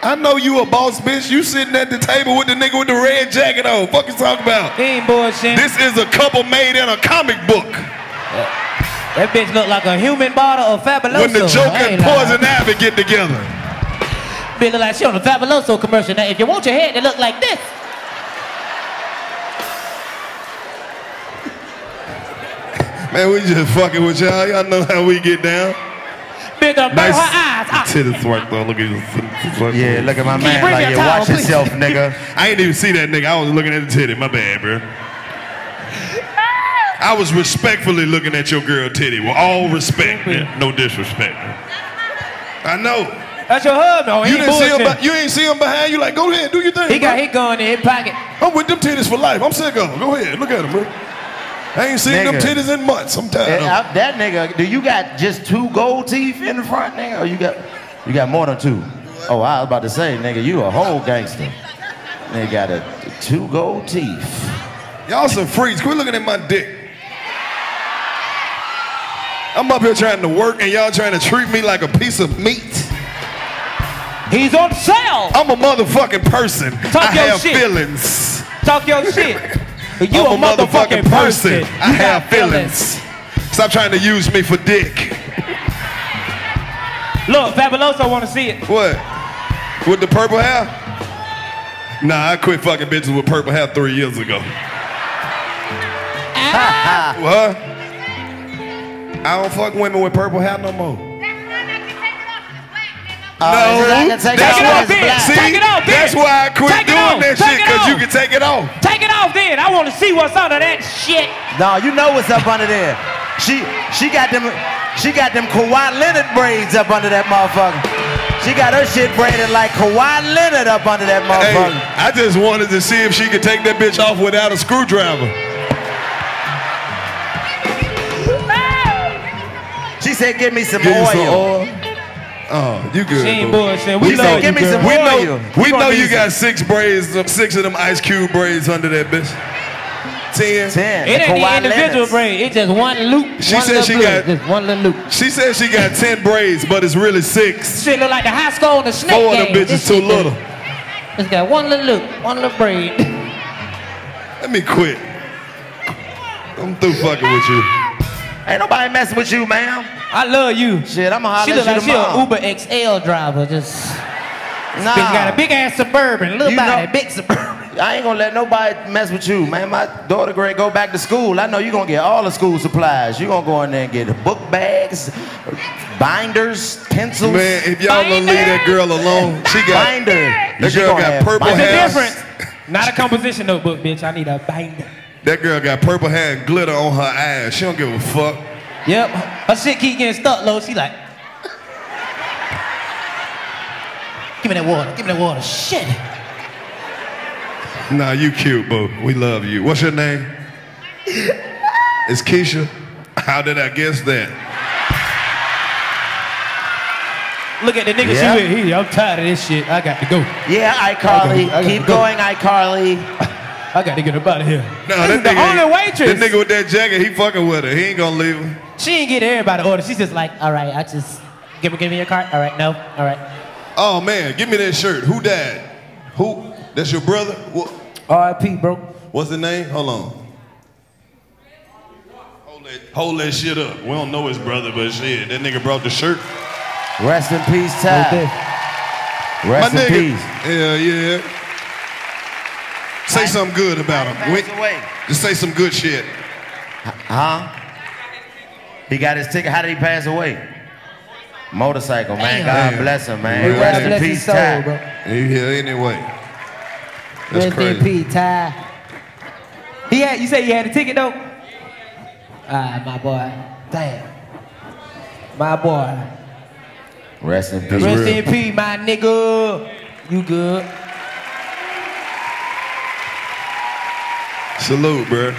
I know you a boss bitch. You sitting at the table with the nigga with the red jacket on. Fuck you talking about? He ain't bullshit. This is a couple made in a comic book. that bitch look like a human bottle of fabuloso. When the Joker I ain't and lying. Poison Ivy get together. Bitch look like she on a fabuloso commercial. Now, if you want your head to look like this, Man, we just fucking with y'all. Y'all know how we get down. bitch gonna burn Nice. her eyes. Ah, Titties work though. Look at this. Yeah, look at my man like me a towel, Watch please? yourself, nigga. I ain't even see that nigga. I was looking at the titty. My bad, bro. I was respectfully looking at your girl titty. With all respect, man. no disrespect. I know. That's your husband. Oh, he You didn't see him. Be- you ain't see him behind you. Like, go ahead, do your thing. He got bro. his gun in his pocket. I'm with them titties for life. I'm sick of them. Go ahead, look at them, bro. I ain't seen them titties in months. I'm tired of 'em. that nigga, do you got just two gold teeth in the front, nigga? Or you got you got more than two? Oh, I was about to say, nigga, you a whole gangster. Nigga got a two gold teeth. Y'all some freaks. Quit looking at my dick. I'm up here trying to work and y'all trying to treat me like a piece of meat. He's on sale. I'm a motherfucking person. Talk I your have shit. feelings. Talk your shit. But you I'm a motherfucking person. You I have got feelings. Stop trying to use me for dick. Look, Fabuloso want to see it. What? With the purple hair? Nah, I quit fucking bitches with purple hair three years ago. Ah. what? I don't fuck women with purple hair no more. Oh, is it I can take that's it why, off, it's black. see, Take it off, then. that's why I quit Take it doing off, that take shit, it cause you off. can take it off. Take it off then. I want to see what's under that shit. No, you know what's up under there. She she got them she got them Kawhi Leonard braids up under that motherfucker. She got her shit braided like Kawhi Leonard up under that Hey, motherfucker. I just wanted to see if she could take that bitch off without a screwdriver. She said, "Give me some Give you some. oil." Oh, you good? She ain't bullshit. We She love said, you, "Give me some We know, You we know you got six braids, six of them ice cube braids under that bitch. Ten. Ten. It the ain't the individual Leonards. braid. It's just one loop. She one said she blue. got- just one little loop. She said she got ten braids, but it's really six. Shit look like the high school and the snake Four of them bitches This too little. It's got one little loop, one little braid. Let me quit. I'm through fucking with you. Ain't nobody messing with you, ma'am. I love you. Shit, I'ma holler She at look you like she a. Uber XL driver. Just Nah, bitch got a big ass suburban, little You body, know- big suburban. I ain't gonna let nobody mess with you, man. My daughter Greg go back to school. I know you're gonna get all the school supplies. You're gonna go in there and get book bags, binders, pencils. Man, if y'all gonna leave that girl alone, she got binder. that girl got purple What's the hair. difference? Not a composition notebook, bitch. I need a binder. That girl got purple hair and glitter on her eyes. She don't give a fuck. Yep. Her shit keep getting stuck low. She like, give me that water. Give me that water. Shit. Nah, you cute, boo. We love you. What's your name? It's Keisha. How did I guess that? Look at the nigga Yeah. she with. He, I'm tired of this shit. I got to go. Yeah, iCarly. I gotta Keep go. going, iCarly. I got to get up out of here. No, this is that the nigga. only waitress. That nigga with that jacket, he fucking with her. He ain't gonna leave her. She ain't get everybody order. She's just like, all right, I just give me, give me your card. All right, no, all right. Oh man, give me that shirt. Who died? Who? That's your brother? What? R.I.P. bro. What's the name? Hold on. Hold that, hold that shit up. We don't know his brother, but shit, that nigga brought the shirt. Rest in peace, Right Ty. there. Rest My in nigga. peace. Yeah, yeah. Say something good about him. We- Pass away. just say some good shit. Huh? He got his ticket. How did he pass away? Motorcycle, man. God bless him, man. May Rest God in peace, soul, Ty. bro. He here anyway. That's Rest crazy. in peace, Ty. He had, you say he had a ticket though? Ah, my boy. Damn. My boy. Rest in peace. Rest in peace, my nigga. You good? Salute, bro.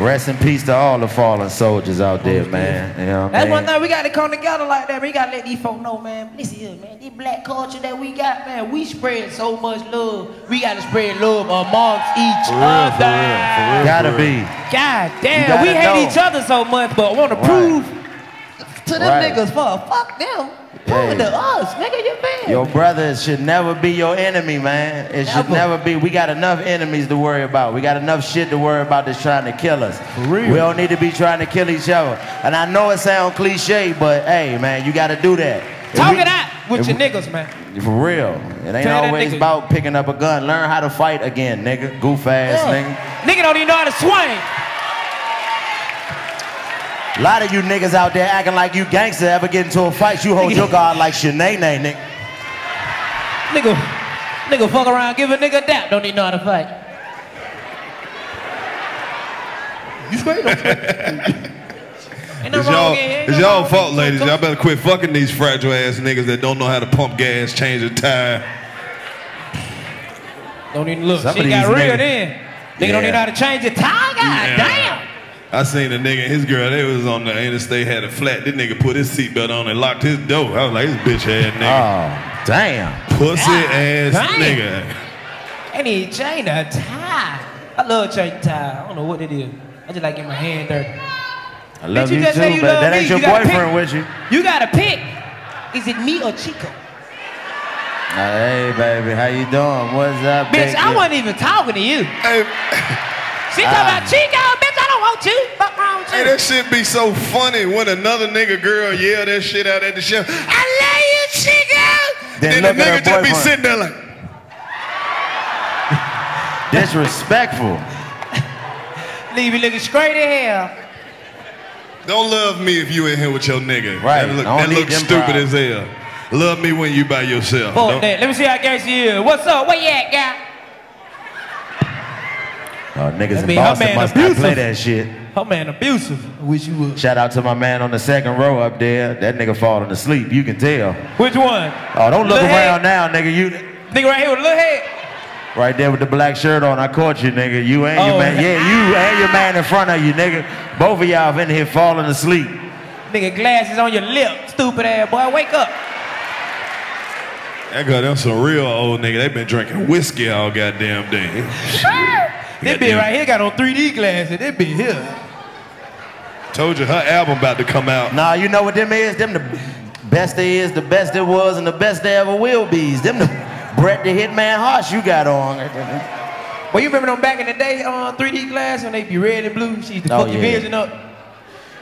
Rest in peace to all the fallen soldiers out there, man. You know what I That's mean? one thing we gotta come together like that, We gotta let these folks know, man. Listen here, man. This black culture that we got, man, we spread so much love. We gotta spread love amongst each For real, other. for real, for real. Gotta be. God damn, we hate know. each other so much, but want to Right. prove to them Right. niggas for fuck them. Prove it Hey. to us, nigga, you man. Your brother should never be your enemy, man. It should Never. be. We got enough enemies to worry about. We got enough shit to worry about that's trying to kill us. For real. We don't need to be trying to kill each other. And I know it sounds cliche, but hey, man, you got to do that. If Talk we- it out with your we- niggas, man. For real. It ain't Tell always about picking up a gun. Learn how to fight again, nigga. Goof ass Yeah. nigga. Nigga don't even know how to swing. A lot of you niggas out there acting like you gangster ever get into a fight, you hold your guard like Shanae, nigga. Nigga, nigga fuck around, give a nigga a dap, don't even know how to fight. You straight up. Ain't It's nothing wrong y'all, it. It's nothing y'all fault, ladies. Y'all better quit fucking these fragile ass niggas that don't know how to pump gas, change a tire. Don't even look. Some Shit of got these real niggas- then. Nigga don't even know how to change your tire. God Yeah. damn. I seen a nigga and his girl, they was on the interstate, had a flat. This nigga put his seatbelt on and locked his door. I was like, this bitch ass nigga. Oh, damn. Pussy God ass damn. nigga. I need to change a tire. I love changing tie. I don't know what it is. I just like getting my hand dirty. I love you you, just too, say you but love that me. ain't your You gotta boyfriend pick. with you. You gotta pick. Is it me or Chico? Hey, baby, how you doing? What's up, Bitch, big I wasn't even talking to you. Hey, She talking about ah. Chico, bitch. I want you. Fuck wrong with hey, that shit be so funny when another nigga girl yell that shit out at the show. I love you, Chico. Then Then, the nigga just be sitting there like, Disrespectful. Leave you looking straight in hell. don't love me if you in here with your nigga. Right. That look, that look stupid problems. as hell. Love me when you by yourself. Fuck Don't- that. Let me see how gangster you is. What's up? Where you at, guy? Oh, niggas I mean, her Boston man must not abusive. play that shit. Her man abusive. I wish you would. Shout out to my man on the second row up there. That nigga falling asleep. You can tell. Which one? Oh, don't look Lil' around head? now, nigga. You Nigga right here with a little head. right there with the black shirt on. I caught you, nigga. You and your Oh. man. Yeah, you and your man in front of you, nigga. Both of y'all in here falling asleep. Nigga, glasses on your lip. Stupid ass boy. Wake up. That got them some real old nigga. They been drinking whiskey all goddamn day. This bitch right here got on 3D glasses. This bitch here. Told you her album about to come out. Nah, you know what them is? Them the best they is, the best there was, and the best there ever will be. Them the Bret the Hitman Hart you got on. Well, you remember them back in the day uh, on 3D glasses when they be red and blue? She used to Oh, fuck your yeah. vision up.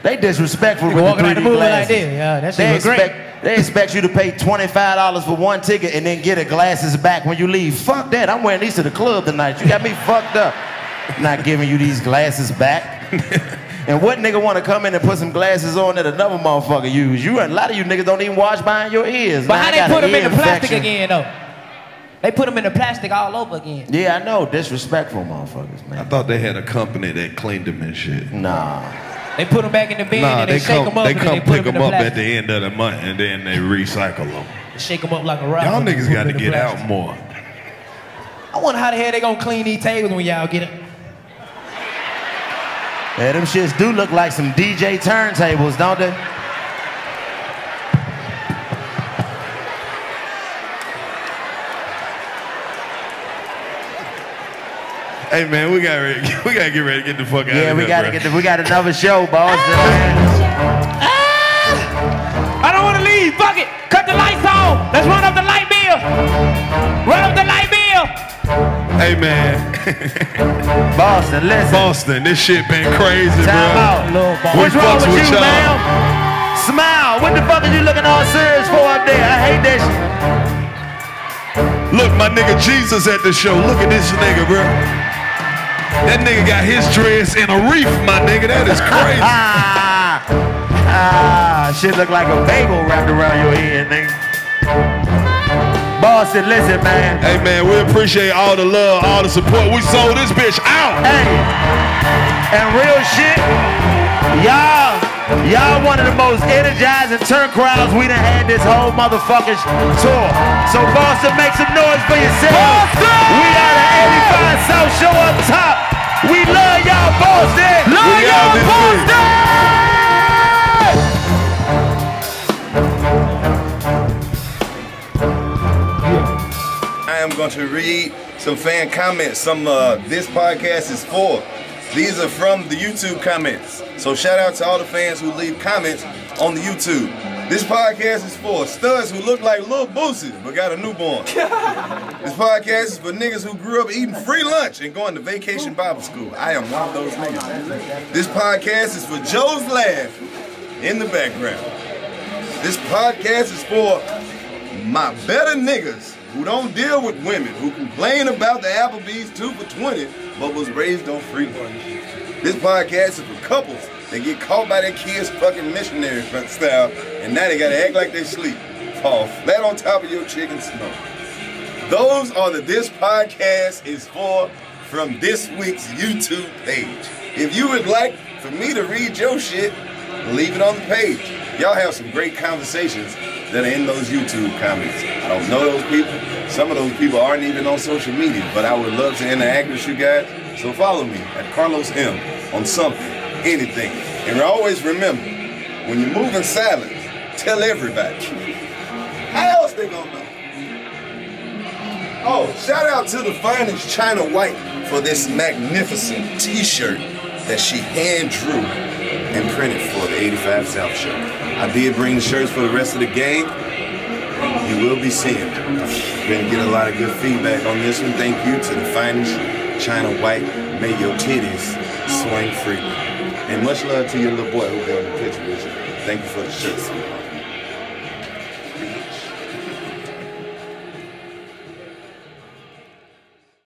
They disrespectful Nigga with walking the out the 3D movie like glasses. this. Yeah, that they was great. expect they expect you to pay twenty five dollars for one ticket and then get the glasses back when you leave. Fuck that! I'm wearing these to the club tonight. You got me fucked up. Not giving you these glasses back. and what nigga want to come in and put some glasses on that another motherfucker use? You a lot of you niggas don't even wash behind your ears. But Now how I they put them in the plastic infection. again, though? They put them in the plastic all over again. Yeah, I know. Disrespectful motherfuckers, man. I thought they had a company that cleaned them and shit. Nah. They put them back in the bin Nah, and they, they shake come, them up they and come then they put pick them them up the at the end of the month and then they recycle them. Shake them up like a rock. Y'all niggas got to get plastic. out more. I wonder how the hell they gonna clean these tables when y'all get it. Yeah, them shits do look like some DJ turntables, don't they? Hey man, we got ready, we gotta get ready to get the fuck out Yeah, of we here. gotta bruh. get the, we got another show, boss. man. I don't wanna leave. Fuck it. Cut the lights on. Let's run up the light bill. Run up the light bill. Hey man, Boston, listen. Boston, this shit been crazy, Time bro. out. Little ball. What's wrong with with you, y'all. ma'am? Smile. What the fuck are you looking all serious for up there? I hate that shit. Look, my nigga Jesus at the show. Look at this nigga, bro. That nigga got his dress in a reef, my nigga. That is crazy. Ah, ah, shit look like a bagel wrapped around your head, nigga. Boston, listen, man. hey man, we appreciate all the love, all the support. We sold this bitch out. Hey, and real shit, y'all, y'all one of the most energizing turn crowds we done had this whole motherfucking tour. So Boston, make some noise for yourself. Boston! We are the 85 South Show up top. We love y'all, Boston. Love y'all, Boston! I am going to read some fan comments. Some uh, this podcast is for. These are from the YouTube comments. So shout out to all the fans who leave comments on the YouTube. This podcast is for studs who look like Lil Boosie but got a newborn. this podcast is for niggas who grew up eating free lunch and going to vacation Bible school. I am one of those niggas. This podcast is for Joe's laugh in the background. This podcast is for my better niggas who don't deal with women, who complain about the Applebee's 2 for 20, but was raised on free lunch. This podcast is for couples that get caught by their kids fucking missionary style, and now they gotta act like they sleep. Fall flat on top of your chicken snow. Those are the This Podcast is for from this week's YouTube page. If you would like for me to read your shit, leave it on the page. Y'all have some great conversations that are in those YouTube comments. I don't know those people. Some of those people aren't even on social media, but I would love to interact with you guys. So follow me at Karlous M on something, anything. And always remember, when you move in silence, tell everybody. How else they gonna know? Oh, shout out to the finest China White for this magnificent t-shirt that she hand drew and printed for the 85 South Show. I did bring the shirts for the rest of the game. You will be seeing them. Gonna get a lot of good feedback on this one. Thank you to the finest China White. May your titties swing freely. And much love to your little boy who in the picture with you. Thank you for the shirts.